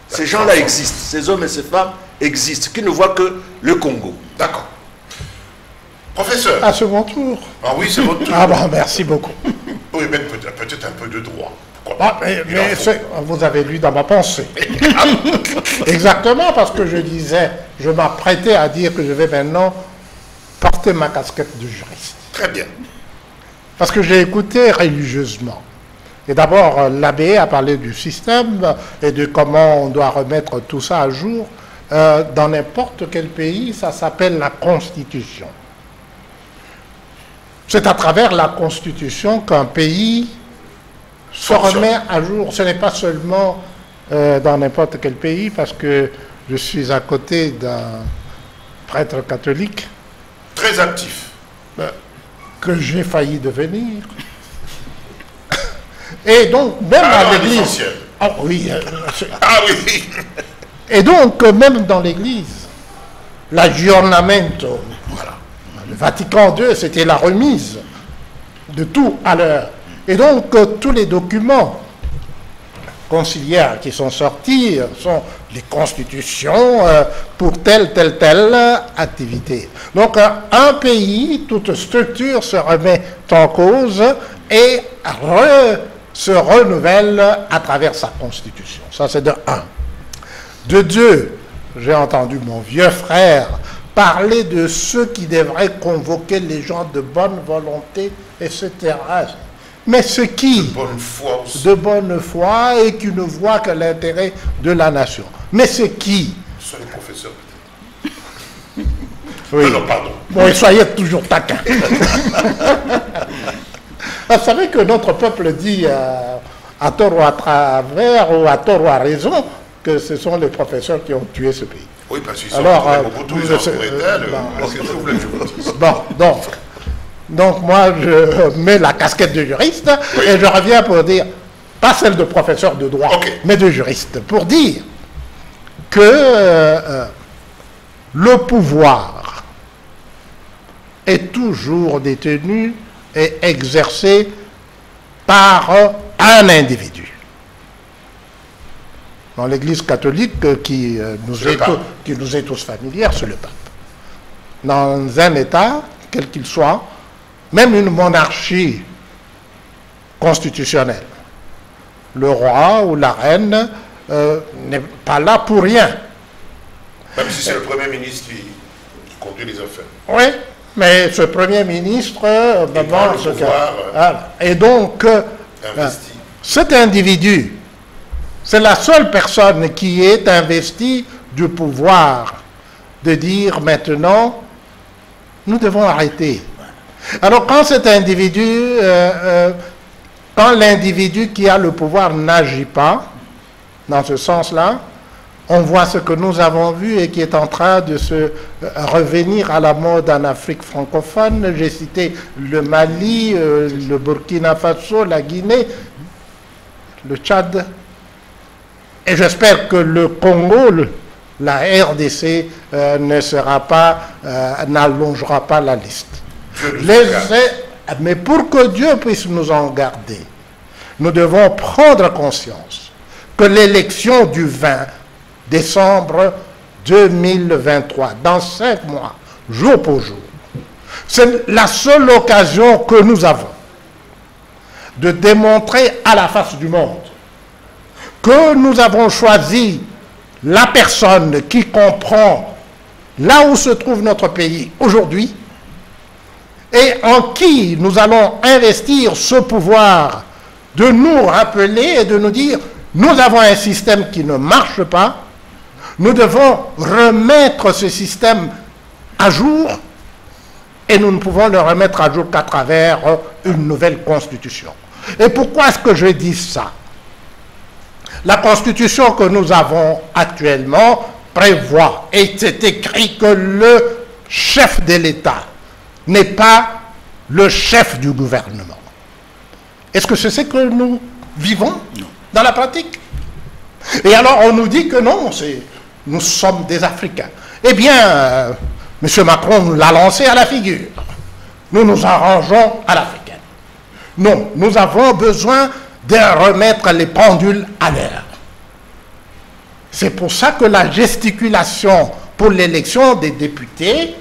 Ces gens-là existent, ces hommes et ces femmes existent, qui ne voient que le Congo. D'accord. Professeur. À ce mon tour. Ah oui, c'est votre tour. Ah bah, merci beaucoup. *laughs* Oui, mais peut-être un peu de droit. Ah, mais, vous avez lu dans ma pensée. *laughs* Exactement, parce que je disais, je m'apprêtais à dire que je vais maintenant porter ma casquette de juriste. Très bien. Parce que j'ai écouté religieusement. Et d'abord, l'abbé a parlé du système et de comment on doit remettre tout ça à jour. Euh, dans n'importe quel pays, ça s'appelle la Constitution. C'est à travers la Constitution qu'un pays se remet à jour. Ce n'est pas seulement euh, dans n'importe quel pays, parce que je suis à côté d'un prêtre catholique. Très actif. Ben, que j'ai failli devenir. Et donc, même ah, à l'église. Ah oui. Euh, ah oui. Et donc, même dans l'église, l'aggiornamento, voilà. Le Vatican II, c'était la remise de tout à l'heure. Et donc, euh, tous les documents conciliaires qui sont sortis sont les constitutions euh, pour telle, telle, telle activité. Donc, un pays, toute structure se remet en cause et se renouvelle à travers sa constitution. Ça, c'est de un. De deux, j'ai entendu mon vieux frère parler de ceux qui devraient convoquer les gens de bonne volonté, etc. Mais ce qui de bonne foi, de bonne foi et qui ne voit que l'intérêt de la nation. Mais c'est qui Ce sont les professeurs *laughs* Oui. Non, pardon. Bon, soyez toujours taquin. *laughs* Vous savez que notre peuple dit euh, à tort ou à travers, ou à tort ou à raison, que ce sont les professeurs qui ont tué ce pays. Oui, parce qu'ils sont Alors, euh, euh, Bon, donc, donc moi, je mets la casquette de juriste et je reviens pour dire, pas celle de professeur de droit, mais de juriste, pour dire que euh, le pouvoir est toujours détenu et exercé par un individu. Dans l'Église catholique euh, qui, euh, nous est qui nous est tous familière, c'est le pape. Dans un État, quel qu'il soit, même une monarchie constitutionnelle, le roi ou la reine euh, n'est pas là pour rien. Même si c'est le Premier ministre qui, conduit les affaires. Oui, mais ce Premier ministre, et donc, cet individu c'est la seule personne qui est investie du pouvoir de dire maintenant, nous devons arrêter. Alors quand cet individu, euh, euh, quand l'individu qui a le pouvoir n'agit pas, dans ce sens-là, on voit ce que nous avons vu et qui est en train de se euh, revenir à la mode en Afrique francophone. J'ai cité le Mali, le Burkina Faso, la Guinée, le Tchad, et j'espère que le Congo, la RDC, ne sera pas, n'allongera pas la liste. Mais pour que Dieu puisse nous en garder, nous devons prendre conscience que l'élection du 20 décembre 2023, dans cinq mois, jour pour jour, c'est la seule occasion que nous avons de démontrer à la face du monde que nous avons choisi la personne qui comprend là où se trouve notre pays aujourd'hui et en qui nous allons investir ce pouvoir de nous rappeler et de nous dire nous avons un système qui ne marche pas, nous devons remettre ce système à jour et nous ne pouvons le remettre à jour qu'à travers une nouvelle constitution. Et pourquoi est-ce que je dis ça? La constitution que nous avons actuellement prévoit, et c'est écrit que le chef de l'État n'est pas le chef du gouvernement. Est-ce que c'est ce que nous vivons dans la pratique? Et alors on nous dit que non, nous sommes des Africains. Eh bien, euh, M. Macron nous l'a lancé à la figure. nous nous arrangeons à l'africaine. Non, nous avons besoin de remettre les pendules à l'heure. C'est pour ça que la gesticulation pour l'élection des députés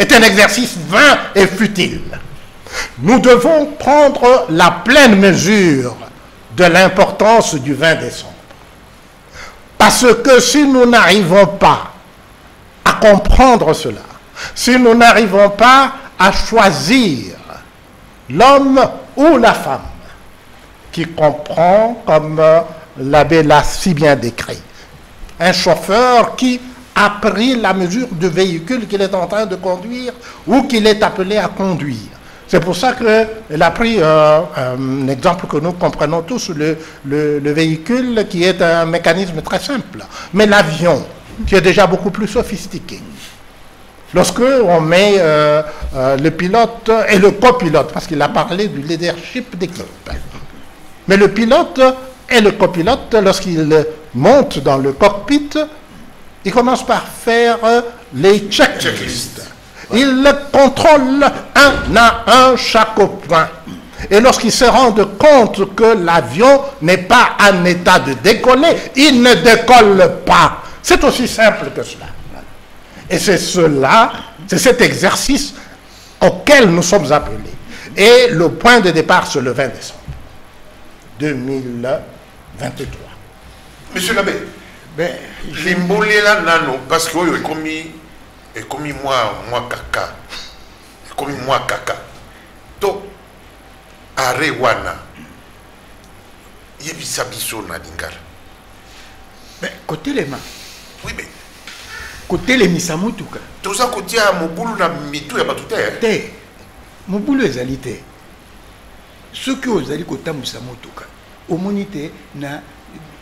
est un exercice vain et futile. Nous devons prendre la pleine mesure de l'importance du 20 décembre. Parce que si nous n'arrivons pas à comprendre cela, si nous n'arrivons pas à choisir l'homme ou la femme qui comprend, comme l'abbé l'a si bien décrit, un chauffeur qui a pris la mesure du véhicule qu'il est en train de conduire ou qu'il est appelé à conduire. C'est pour ça qu'elle a pris euh, un exemple que nous comprenons tous, le, le, le, véhicule qui est un mécanisme très simple, mais l'avion qui est déjà beaucoup plus sophistiqué. Lorsque on met euh, euh, le pilote et le copilote, parce qu'il a parlé du leadership d'équipe, mais le pilote et le copilote, lorsqu'il monte dans le cockpit, il commence par faire les checklists. Il contrôle un à un chaque point. Et lorsqu'il se rend compte que l'avion n'est pas en état de décoller, il ne décolle pas. C'est aussi simple que cela. Et c'est cela, c'est cet exercice auquel nous sommes appelés. Et le point de départ, c'est le 20 décembre 2023. Monsieur l'abbé, Limbolela nano parce que oyo ekomi ekomi mwa mwa kaka ekomi mwa kaka to are wana yebisa biso na lingala kotelema oui mais kotelemisa motuka toza kotia mobulu na mitu ya bato te te mobulu ezali te soki ozali kotambwisa motuka omoni te na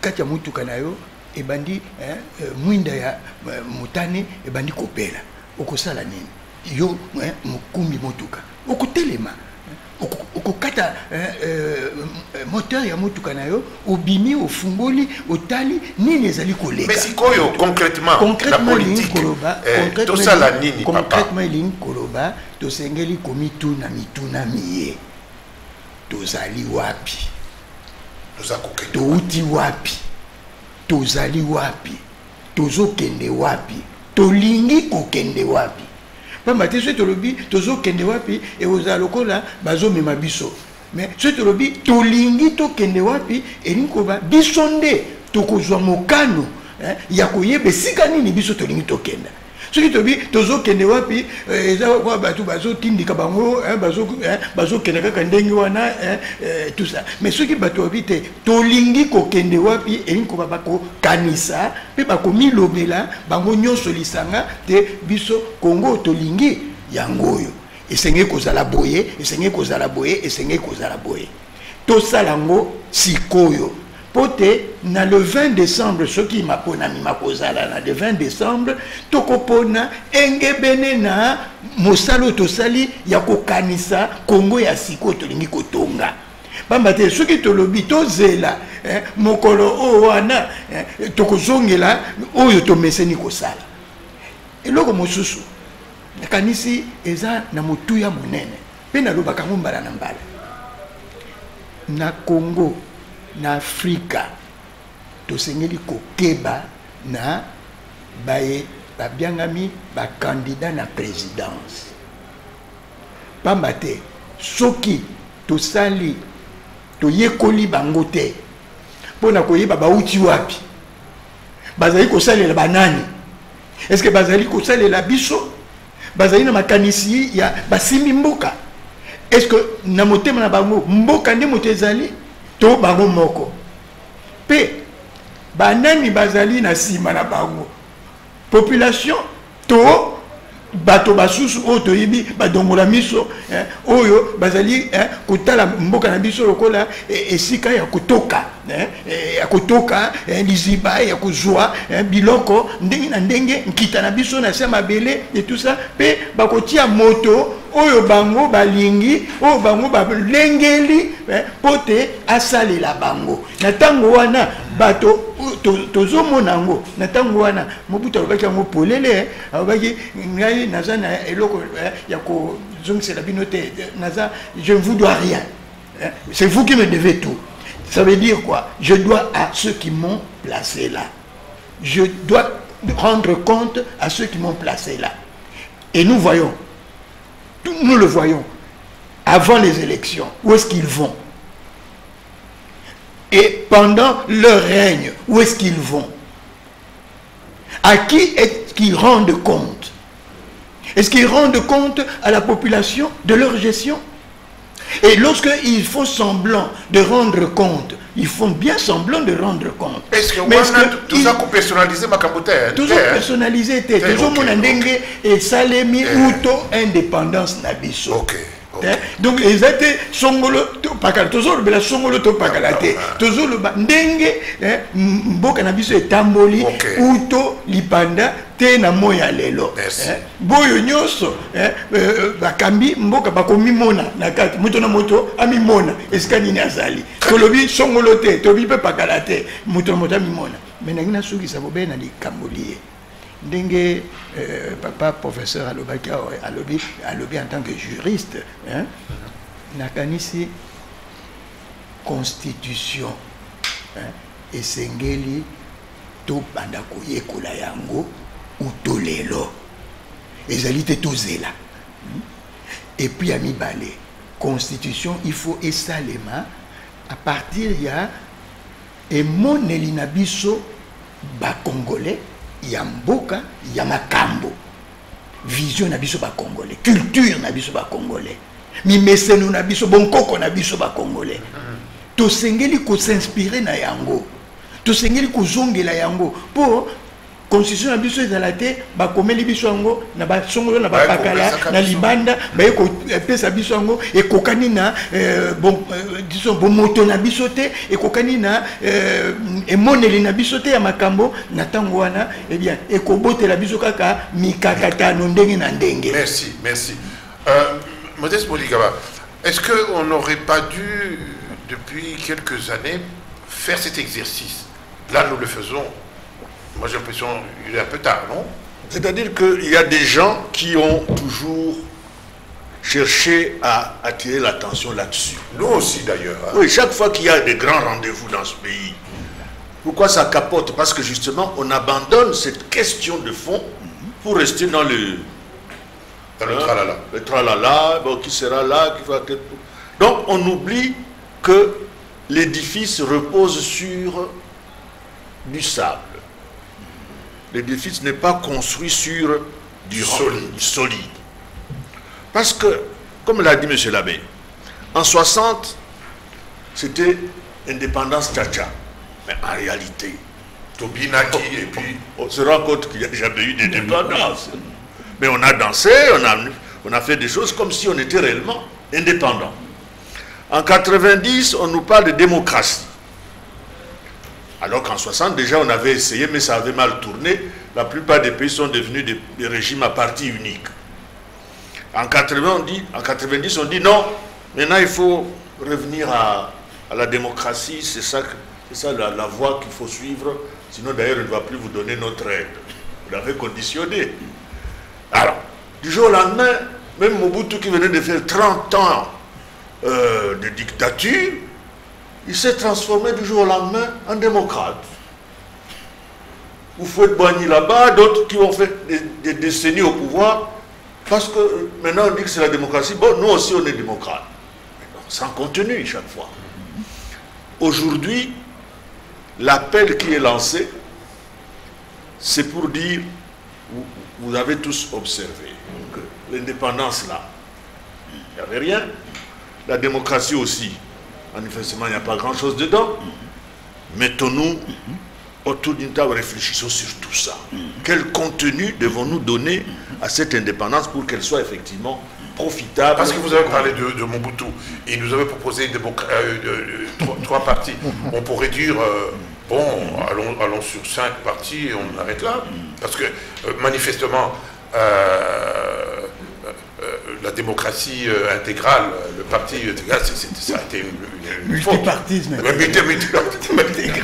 kati ya motuka na yo ebandi euh, mwinda ya euh, motane ebandi kopela. Okosala nini? Yo mokumbi motuka. Okotelema okokata euh, moteur ya motuka na yo obimi ofungoli otali nini ezali kolekaikoyo concrètement elingi koloba tosengeli komituna mituna miye. Tozali wapi? Touti wapi? Tozali wapi? Tozokende wapi? Tolingi kokende wapi? Pamba te soki tolobi tozokende wapi ekozala lokola bazomema biso. Mais soki tolobi tolingi tokende wapi elingi koba biso nde tokozwa mokano ya koyeba esika nini biso tolingi tokenda soki tobi tozokende wapi eh, eza kwa bato bazotindika bango bazo- bazokende kaka ndenge wana eh, ça. Mais soki bato babi te tolingi kokende wapi elingi koba bakokanisa mpe bakomilobela bango nyonso lisanga te biso kongo tolingi yango oyo. Esengeli kozala boye esengeli kozala boye esengeli kozala boye. Tosala yango sikoyo mpo te na le 20 décembre soki maponamima kozala na le 20 décembre tokopona engebene na mosala oyo tosali ya kokanisa kongo ya sikoyo tolingi kotonga pamba te soki tolobi tozela eh, mokolo oyo wana eh, tokozongela oyo tomeseni kosala eloko mosusu nakanisi eza na motuya monene. Mpe nalobaka yango mbala na mbala. Na congo na afrika tosengeli kokeba na baye babiangami bakandida na présidence. Pamba te soki tosali toyekoli bango te mpo na koyeba bauti wapi? Bazali kosalela banani? Estce bazali kosalela biso? Bazali na makanisi ya basimbi mboka? Estce na motema na bango mboka nde moto ezali to bango moko. Mpe banani bazali na nsima na bango. Population to bato basusu oyo toyebi badongola miso eh, oyo bazali eh, kotala mboka na biso lokola eh, esika ya kotoka ya kotoka eh, liziba ya kozwa eh, biloko ndenge na ndenge nkita na biso na se mabele et tout ça bakotia moto oyo bango balingi oyo bango balengeli mpo eh, te asalela bango na ntango wana bato to- tozomona yango na ntango wana mobutu alobaki yango polele eh, alobaki ngai naza na eloko eh, ya ko c'est la binoté. Naza, je ne vous dois rien. Hein. C'est vous qui me devez tout. Ça veut dire quoi? Je dois à ceux qui m'ont placé là. Je dois rendre compte à ceux qui m'ont placé là. Et nous voyons, nous le voyons, avant les élections, où est-ce qu'ils vont? Et pendant leur règne, où est-ce qu'ils vont? À qui est-ce qu'ils rendent compte? Est-ce qu'ils rendent compte à la population de leur gestion? Et lorsqu'ils font semblant de rendre compte, ils font bien semblant de rendre compte. Est-ce que, est tout ça personnalisé ma Toujours personnalisé, toujours mon ndenge et salemi indépendance nabiso. Ok. Donc eza te songolo topakala tozolobela songolo topakala te. Tozoloba ndenge mboka na biso etamboli uto lipanda te na moi ya lelo. Boyo nyonso bakambi mboka bakomimona na kati. Moto na moto amimona esika nini azali. Tolobi songolo te tolobi mpe pakala te. Moto na moto amimona me nangi nasukisa bobe na likamboli ye ndenge euh, papa professeur alobaki alobi alobi en tant que juriste hein, nakanisi constitution hein, esengeli tobanda koyekola yango uto lelo. Ezali te tozela et puis ya mibale constitution il faut à partir ya emoneli na biso bacongolais ya mboka ya makambo. Vision na biso bacongolais culture na biso bacongolais mimeseno na biso bonkoko na biso bacongolais tosengeli kosinspire na yango. Tosengeli kozongela yango. Mpo constitution na biso ezala te bakomeli biso yango na basongolo na bapakala na libanda baye kopesa biso yango ekokani na diso bomoto na biso te ekokani na emoneli na biso te ya makambo. Na ntango wana ebien ekobotela biso kaka mikakatano ndenge na ndenge. Merci merci. Euh, modeste boligaba est-ce qu'on n'aurait pas dû depuis quelques années faire cet exercice? Là nous le faisons moi j'ai l'impression qu'il est un peu tard, non? C'est-à-dire qu'il y a des gens qui ont toujours cherché à attirer l'attention là-dessus. Nous aussi d'ailleurs. Hein. Oui, chaque fois qu'il y a des grands rendez-vous dans ce pays, pourquoi ça capote? Parce que justement, on abandonne cette question de fond pour rester dans le... Dans le hein, tralala. Le tralala, bon, qui sera là, qui va... Donc on oublie que l'édifice repose sur du sable l'édifice n'est pas construit sur du solide. solide. Parce que, comme l'a dit M. l'abbé, en 60, c'était indépendance tcha Mais en réalité, Tobinaki et puis... On se rend compte qu'il n'y a jamais eu d'indépendance. Mais on a dansé, on a, on a fait des choses comme si on était réellement indépendant. En 90, on nous parle de démocratie. Alors qu'en 60, déjà, on avait essayé, mais ça avait mal tourné. La plupart des pays sont devenus des, régimes à parti unique. En, 80, on dit, en 90, on dit non, maintenant il faut revenir à, la démocratie, c'est ça, ça la, voie qu'il faut suivre. Sinon, d'ailleurs, on ne va plus vous donner notre aide. Vous l'avez conditionné. Alors, du jour au lendemain, même Mobutu qui venait de faire 30 ans euh, de dictature, il s'est transformé du jour au lendemain en démocrate. Vous faites Boigny là-bas, d'autres qui ont fait des, décennies au pouvoir, parce que euh, maintenant on dit que c'est la démocratie. Bon, nous aussi on est démocrate. Sans contenu chaque fois. Aujourd'hui, l'appel qui est lancé, c'est pour dire, vous, vous, avez tous observé que l'indépendance là, il n'y avait rien. La démocratie aussi, Manifestement, il n'y a pas grand-chose dedans. Mettons-nous autour d'une table, réfléchissons sur tout ça. Quel contenu devons-nous donner à cette indépendance pour qu'elle soit effectivement profitable Parce que vous avez parlé de, Mobutu, et nous avait proposé euh, trois, parties. On pourrait dire, euh, bon, allons, allons, sur cinq parties et on arrête là. Parce que euh, manifestement, la démocratie intégrale, le parti intégral, ça a été une, Multipartisme.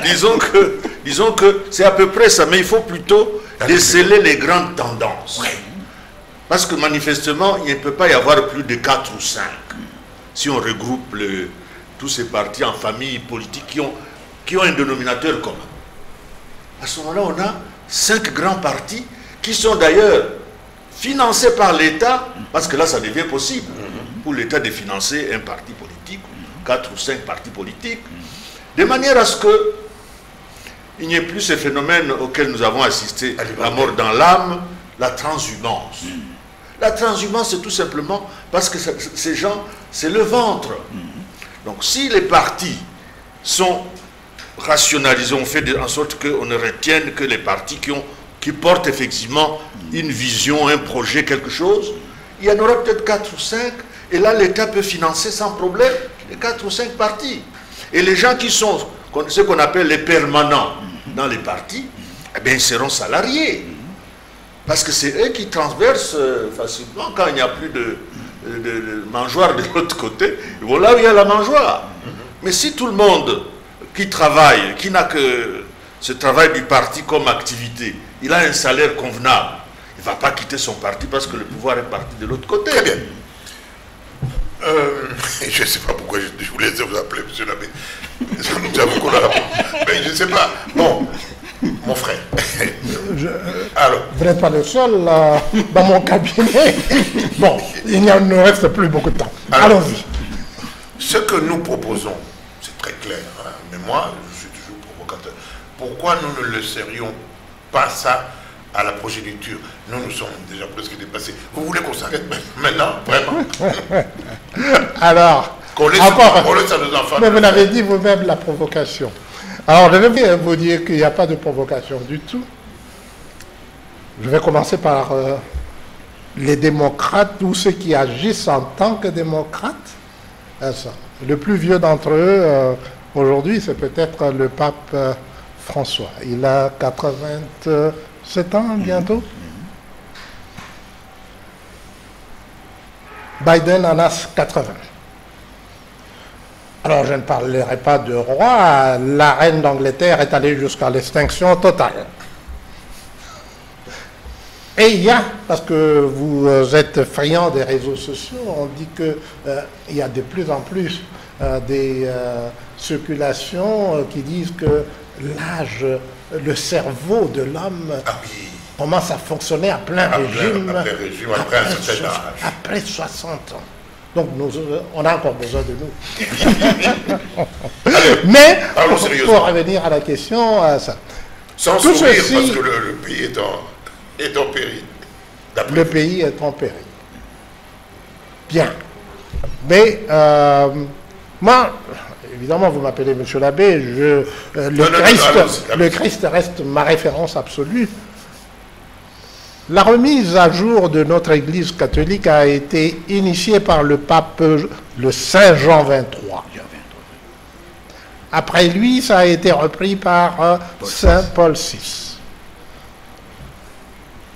disons que, disons que c'est à peu près ça, mais il faut plutôt déceler les grandes tendances. Parce que manifestement, il ne peut pas y avoir plus de 4 ou 5. Si on regroupe tous ces partis en famille politique qui ont, qui ont un dénominateur commun. À ce moment-là, on a cinq grands partis qui sont d'ailleurs financés par l'État, parce que là, ça devient possible pour l'État de financer un parti politique, quatre ou cinq partis politiques, de manière à ce que il n'y ait plus ce phénomène auquel nous avons assisté, la mort dans l'âme, la transhumance. La transhumance, c'est tout simplement parce que ces gens, c'est le ventre. Donc si les partis sont rationalisés, on fait en sorte qu'on ne retienne que les partis qui, ont, qui portent effectivement une vision, un projet, quelque chose, il y en aura peut-être 4 ou 5, et là l'État peut financer sans problème les 4 ou 5 partis. Et les gens qui sont ce qu'on appelle les permanents dans les partis, eh bien, ils seront salariés. Parce que c'est eux qui transversent euh, facilement quand il n'y a plus de, de, mangeoire de *laughs* l'autre côté. Ils vont là où il y a la mangeoire. Mais si tout le monde qui travaille, qui n'a que ce travail du parti comme activité, il a un salaire convenable, il ne va pas quitter son parti parce que le pouvoir est parti de l'autre côté. Très bien. Euh, *laughs* je ne sais pas pourquoi je, voulais vous appeler, monsieur l'abbé. Nous avons qu'on Mais je ne sais pas. Bon, mon frère. *laughs* Je, Alors. Vous n'êtes pas le seul dans mon cabinet. *laughs* Bon, il ne reste plus beaucoup de temps. Allons-y. Ce que nous proposons, c'est très clair. Hein, mais moi, je suis toujours provocateur. Pourquoi nous ne le serions pas ça à la progéniture. Nous, nous sommes déjà presque dépassés. Vous voulez qu'on s'arrête *laughs* maintenant, vraiment *laughs* Alors, qu'on laisse, encore, nos enfants. Mais vous l'avez dit vous-même la provocation. Alors, je vais vous dire qu'il n'y a pas de provocation du tout. Je vais commencer par euh, les démocrates, tous ceux qui agissent en tant que démocrates. Euh, le plus vieux d'entre eux, euh, aujourd'hui, c'est peut-être le pape François. Il a 80 7 ans bientôt. Biden en a 80. Alors je ne parlerai pas de roi, la reine d'Angleterre est allée jusqu'à l'extinction totale. Et il y a, parce que vous êtes friand des réseaux sociaux, on dit qu'il euh, y a de plus en plus euh, des euh, circulations qui disent que l'âge le cerveau de l'homme ah commence à fonctionner à plein régime, après, 60 ans. Donc nous, on a encore besoin de nous. *laughs* Mais pour, revenir à la question, à ça. Sans Tout sourire, parce que le, pays est en, est en péril. Le pays est en péril. Bien. Mais euh, moi, évidemment, vous m'appelez Monsieur l'abbé, je, euh, le, Christ, reste ma référence absolue. La remise à jour de notre Église catholique a été initiée par le pape, le Saint Jean XXIII. Après lui, ça a été repris par euh, Saint Paul VI.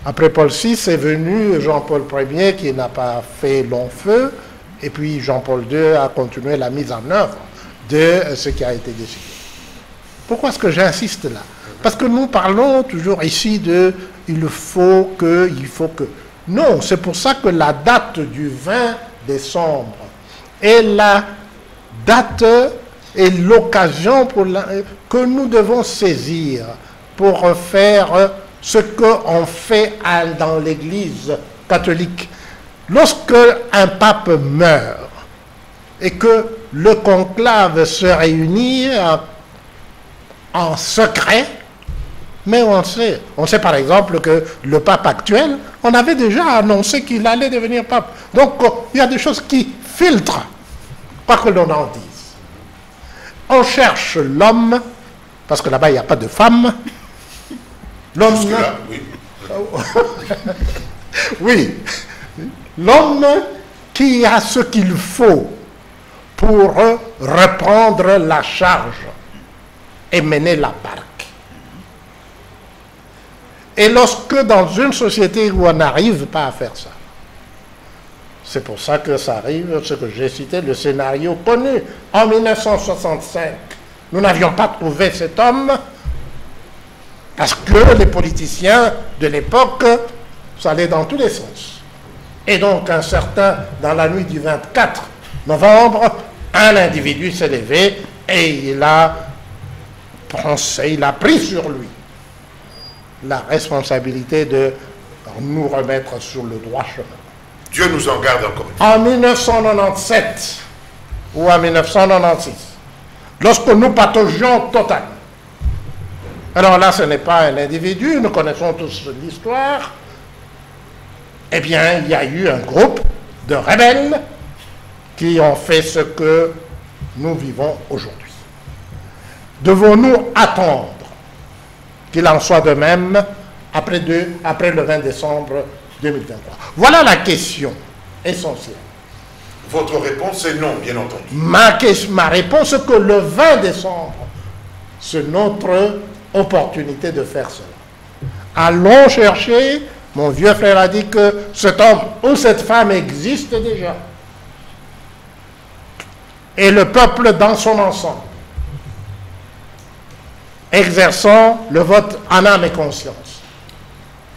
Après Paul VI est venu Jean-Paul Ier qui n'a pas fait long feu, et puis Jean-Paul II a continué la mise en œuvre de ce qui a été décidé. Pourquoi est-ce que j'insiste là? Parce que nous parlons toujours ici de il faut que, il faut que. Non, c'est pour ça que la date du 20 décembre est la date et l'occasion que nous devons saisir pour faire ce qu'on fait dans l'Église catholique. Lorsque un pape meurt et que le conclave se réunit en secret, mais on sait, on sait par exemple que le pape actuel, on avait déjà annoncé qu'il allait devenir pape. Donc il y a des choses qui filtrent, pas que l'on en dise. On cherche l'homme, parce que là-bas il n'y a pas de femme. L'homme. Oui. *laughs* oui. L'homme qui a ce qu'il faut pour reprendre la charge et mener la barque. Et lorsque dans une société où on n'arrive pas à faire ça, c'est pour ça que ça arrive, ce que j'ai cité, le scénario connu. En 1965, nous n'avions pas trouvé cet homme parce que les politiciens de l'époque, ça allait dans tous les sens. Et donc, un certain, dans la nuit du 24 novembre, un individu s'est levé et il a pensé, il a pris sur lui la responsabilité de nous remettre sur le droit chemin. Dieu nous en garde encore. En 1997 ou en 1996, lorsque nous pataugions totalement, alors là, ce n'est pas un individu, nous connaissons tous l'histoire, eh bien, il y a eu un groupe de rebelles qui ont fait ce que nous vivons aujourd'hui. Devons-nous attendre qu'il en soit de même après, après le 20 décembre 2023 Voilà la question essentielle. Votre réponse est non, bien entendu. Ma, ma réponse est que le 20 décembre, c'est notre opportunité de faire cela. Allons chercher, mon vieux frère a dit que cet homme ou cette femme existe déjà. Et le peuple dans son ensemble, exerçant le vote en âme et conscience,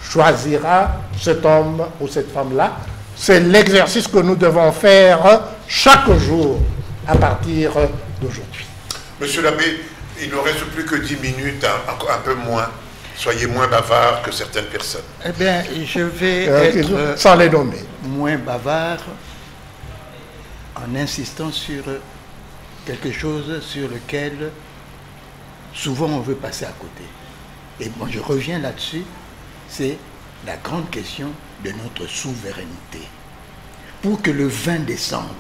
choisira cet homme ou cette femme-là. C'est l'exercice que nous devons faire chaque jour à partir d'aujourd'hui. Monsieur l'abbé, il ne reste plus que 10 minutes, un, un peu moins. Soyez moins bavard que certaines personnes. Eh bien, je vais euh, être sans les nommer. moins bavard en insistant sur quelque chose sur lequel souvent on veut passer à côté. Et moi je reviens là-dessus, c'est la grande question de notre souveraineté. Pour que le 20 décembre,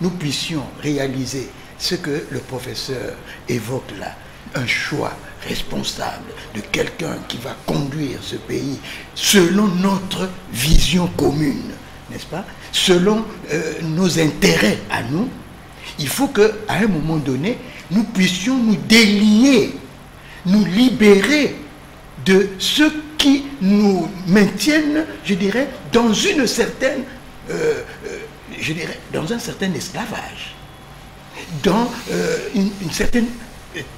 nous puissions réaliser ce que le professeur évoque là, un choix responsable de quelqu'un qui va conduire ce pays selon notre vision commune, n'est-ce pas? Selon euh, nos intérêts à nous, il faut qu'à un moment donné, nous puissions nous délier, nous libérer de ce qui nous maintiennent, je dirais, dans une certaine, euh, euh, je dirais, dans un certain esclavage, dans une certaine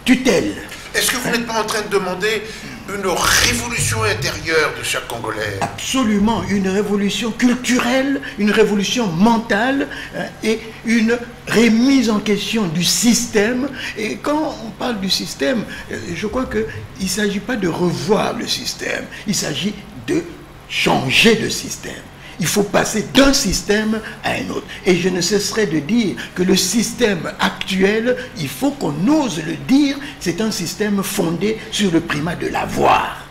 tutelle. Est-ce que vous n'êtes pas en train de demander une révolution intérieure de chaque Congolais Absolument, une révolution culturelle, une révolution mentale hein, et une remise en question du système. Et quand on parle du système, euh, je crois qu'il ne s'agit pas de revoir le système, il s'agit de changer de système. Il faut passer d'un système à un autre. Et je ne cesserai de dire que le système actuel, il faut qu'on ose le dire, c'est un système fondé sur le primat de l'avoir.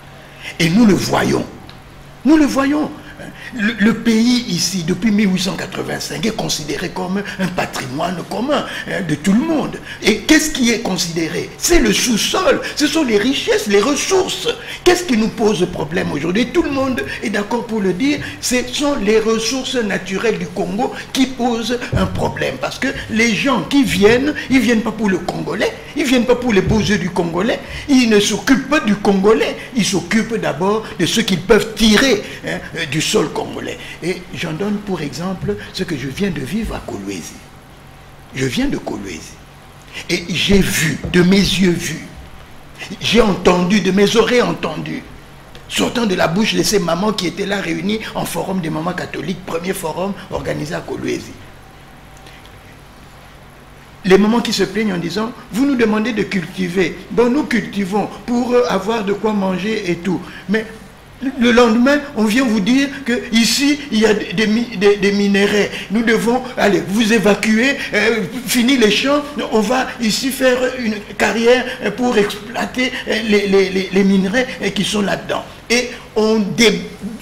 Et nous le voyons. Nous le voyons le, pays ici, depuis 1885, est considéré comme un patrimoine commun hein, de tout le monde. Et qu'est-ce qui est considéré? C'est le sous-sol, ce sont les richesses, les ressources. Qu'est-ce qui nous pose problème aujourd'hui? Tout le monde est d'accord pour le dire, ce sont les ressources naturelles du Congo qui posent un problème. Parce que les gens qui viennent, ils ne viennent pas pour le Congolais, ils ne viennent pas pour les beaux yeux du Congolais, ils ne s'occupent pas du Congolais, ils s'occupent d'abord de ce qu'ils peuvent tirer hein, du sol congolais. Et j'en donne pour exemple ce que je viens de vivre à Kolwezi. Je viens de Kolwezi. Et j'ai vu, de mes yeux vus, j'ai entendu, de mes oreilles entendues, sortant de la bouche de ces mamans qui étaient là réunies en forum des mamans catholiques, premier forum organisé à Kolwezi. Les mamans qui se plaignent en disant, vous nous demandez de cultiver. Bon, nous cultivons pour avoir de quoi manger et tout. Mais le lendemain, on vient vous dire que ici il y a des, des, minéraux. Nous devons aller vous évacuer, euh, finir les champs. On va ici faire une carrière pour exploiter les, les, minerais qui sont là-dedans. Et on,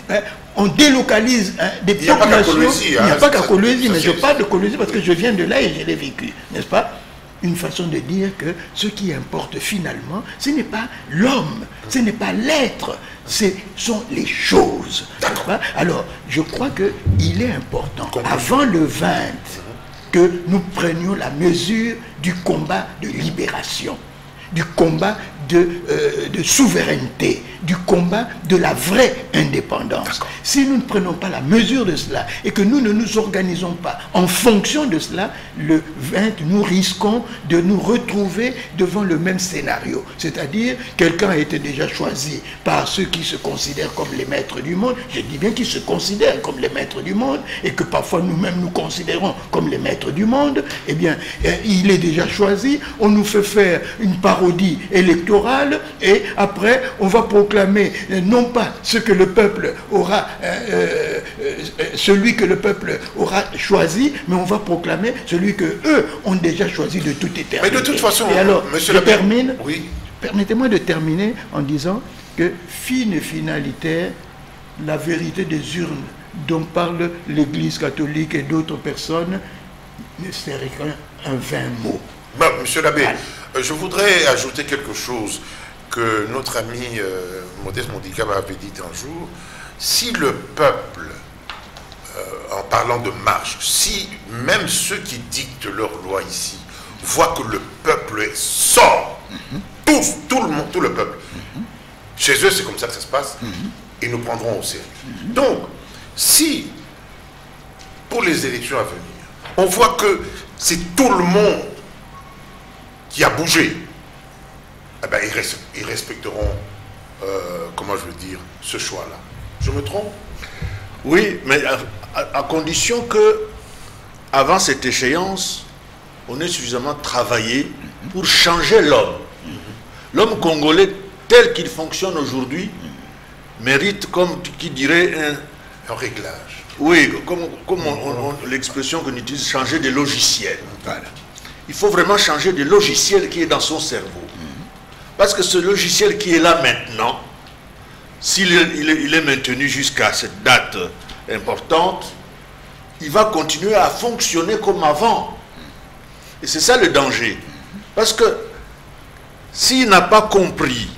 hein, on délocalise hein, des populations. il n'y a pas qu'à Colosie, hein, mais je parle de Colosie parce que je viens de là et je l'ai vécu, n'est-ce pas? Une façon de dire que ce qui importe finalement, ce n'est pas l'homme, ce n'est pas l'être, ce sont les choses. Alors, je crois qu'il est important, avant le 20, que nous prenions la mesure du combat de libération, du combat de, euh, de souveraineté, du combat de la vraie indépendance. Si nous ne prenons pas la mesure de cela et que nous ne nous organisons pas en fonction de cela, le 20, nous risquons de nous retrouver devant le même scénario. C'est-à-dire, quelqu'un a été déjà choisi par ceux qui se considèrent comme les maîtres du monde. Je dis bien qu'ils se considèrent comme les maîtres du monde et que parfois nous-mêmes nous considérons comme les maîtres du monde. Eh bien, euh, il est déjà choisi. On nous fait faire une parodie électorale et après, on va proclamer euh, non pas ce que le peuple aura, euh, celui que le peuple aura choisi, mais on va proclamer celui que eux ont déjà choisi de toute éternité. Mais de toute façon, et alors, monsieur je le termine. Oui. Permettez-moi de terminer en disant que fine finalité, la vérité des urnes dont parle l'Église catholique et d'autres personnes ne serait qu'un vain mot. Monsieur l'abbé, euh, je voudrais ajouter quelque chose que notre ami euh, Modeste Mondicam avait dit un jour. Si le peuple, euh, en parlant de marche, si même ceux qui dictent leurs lois ici voient que le peuple sort, tous, tout le monde, tout le peuple, chez eux c'est comme ça que ça se passe, ils nous prendront au sérieux. Donc, si pour les élections à venir, on voit que c'est tout le monde qui a bougé, eh ben, ils, res- ils respecteront, euh, comment je veux dire, ce choix-là. Je me trompe? Oui, mais à, à- à condition que, avant cette échéance, on ait suffisamment travaillé pour changer l'homme. L'homme congolais tel qu'il fonctionne aujourd'hui mérite, comme qui dirait, un, Un réglage. oui, comme, comme on- on- on- l'expression qu'on utilise, changer de logiciel. Il faut vraiment changer de logiciel qui est dans son cerveau. Parce que ce logiciel qui est là maintenant, s'il est, maintenu jusqu'à cette date importante, il va continuer à fonctionner comme avant. Et c'est ça le danger. Parce que s'il n'a pas compris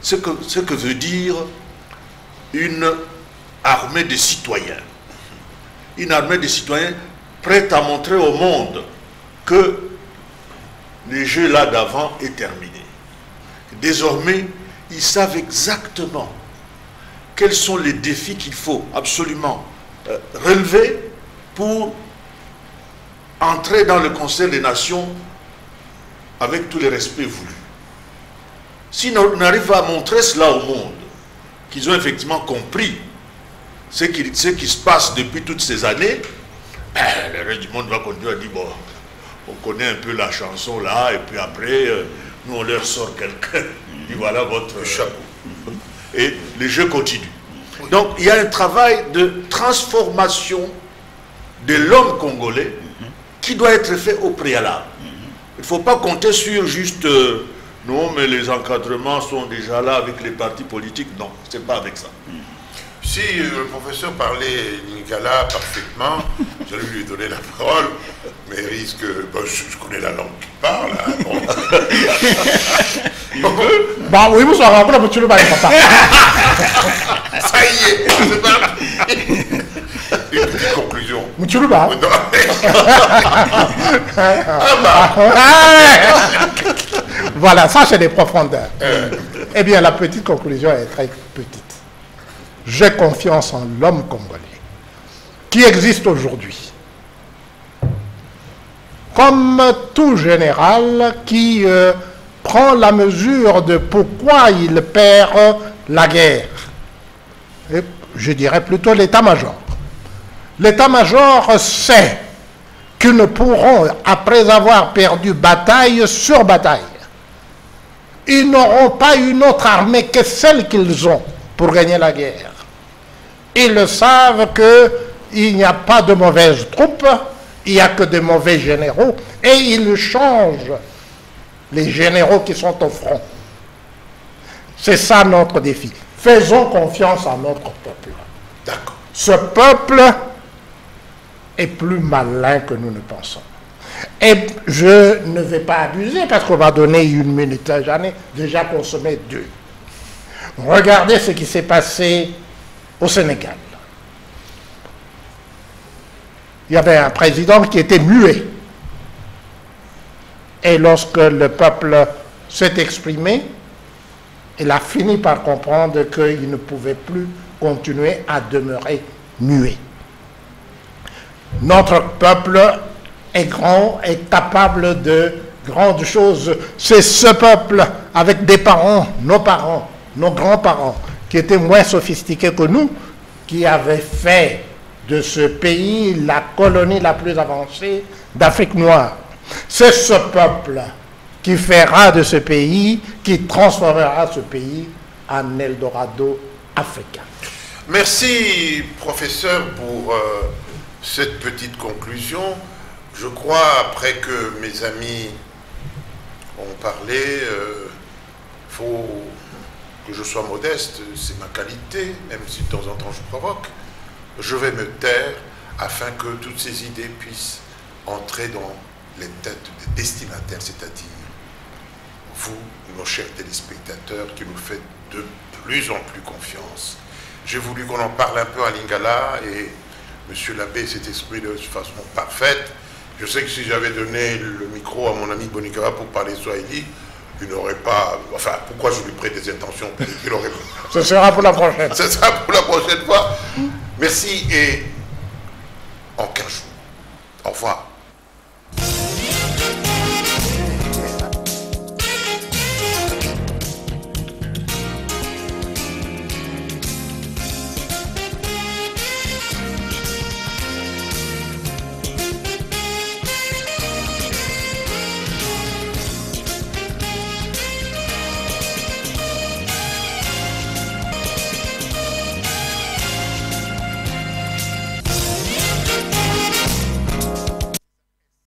ce que, ce que veut dire une armée de citoyens, une armée de citoyens prête à montrer au monde que le jeu là d'avant est terminé. Désormais, ils savent exactement quels sont les défis qu'il faut absolument euh, relever pour entrer dans le Conseil des Nations avec tout le respect voulu. S'ils n'arrivent pas à montrer cela au monde, qu'ils ont effectivement compris ce qui, ce qui se passe depuis toutes ces années, ben, le reste du monde va continuer à dire, bon, on connaît un peu la chanson là, et puis après, euh, nous on leur sort quelqu'un, dit voilà votre chapeau. et le jeu continue. Donc il y a un travail de transformation de l'homme congolais qui doit être fait au préalable. Il ne faut pas compter sur juste euh, non, mais les encadrements sont déjà là avec les partis politiques. Non, c'est pas avec ça. Si euh, le professeur parlait lingala parfaitement, *laughs* j'allais lui donner la parole, mais il risque. bon, je, je connais la langue qu'il parle. hein, bon. *laughs* Bah oui, vous rappelez, mais tu le vas papa. *laughs* Ça y est, c'est parti. Une petite conclusion. Tu le vas. Non, Voilà, ça c'est des profondeurs. Eh bien, la petite conclusion est très petite. J'ai confiance en l'homme congolais qui existe aujourd'hui. Comme tout général qui euh, prend la mesure de pourquoi il perd la guerre. Et je dirais plutôt l'état-major. L'état-major sait qu'ils ne pourront, après avoir perdu bataille sur bataille, ils n'auront pas une autre armée que celle qu'ils ont pour gagner la guerre. Ils le savent qu'il n'y a pas de mauvaises troupes, il n'y a que de mauvais généraux, et ils changent les généraux qui sont au front. C'est ça notre défi. Faisons confiance à notre peuple. D'accord. Ce peuple est plus malin que nous ne pensons. Et je ne vais pas abuser parce qu'on va donner une minute. J'en ai déjà consommé deux. Regardez ce qui s'est passé au Sénégal. Il y avait un président qui était muet. Et lorsque le peuple s'est exprimé, il a fini par comprendre qu'il ne pouvait plus continuer à demeurer muet. Notre peuple est grand, est capable de grandes choses. C'est ce peuple, avec des parents, nos parents, nos grands-parents, qui étaient moins sophistiqués que nous, qui avait fait de ce pays la colonie la plus avancée d'Afrique noire. C'est ce peuple qui fera de ce pays, qui transformera ce pays en Eldorado africain. Merci, professeur, pour euh, cette petite conclusion. Je crois, après que mes amis ont parlé, il euh, faut que je sois modeste, c'est ma qualité, même si de temps en temps je provoque. Je vais me taire afin que toutes ces idées puissent entrer dans les têtes des destinataires, c'est-à-dire vous, nos chers téléspectateurs, qui nous faites de plus en plus confiance. J'ai voulu qu'on en parle un peu à Lingala et M. l'abbé s'est exprimé de façon parfaite. Je sais que si j'avais donné le micro à mon ami Bonikawa pour parler Swahili, n'aurait pas. Enfin, pourquoi je lui prête des intentions qu'il aurait. *laughs* Ce sera pour la prochaine. Ce sera pour la prochaine fois. Merci et en 15 jours. Au revoir.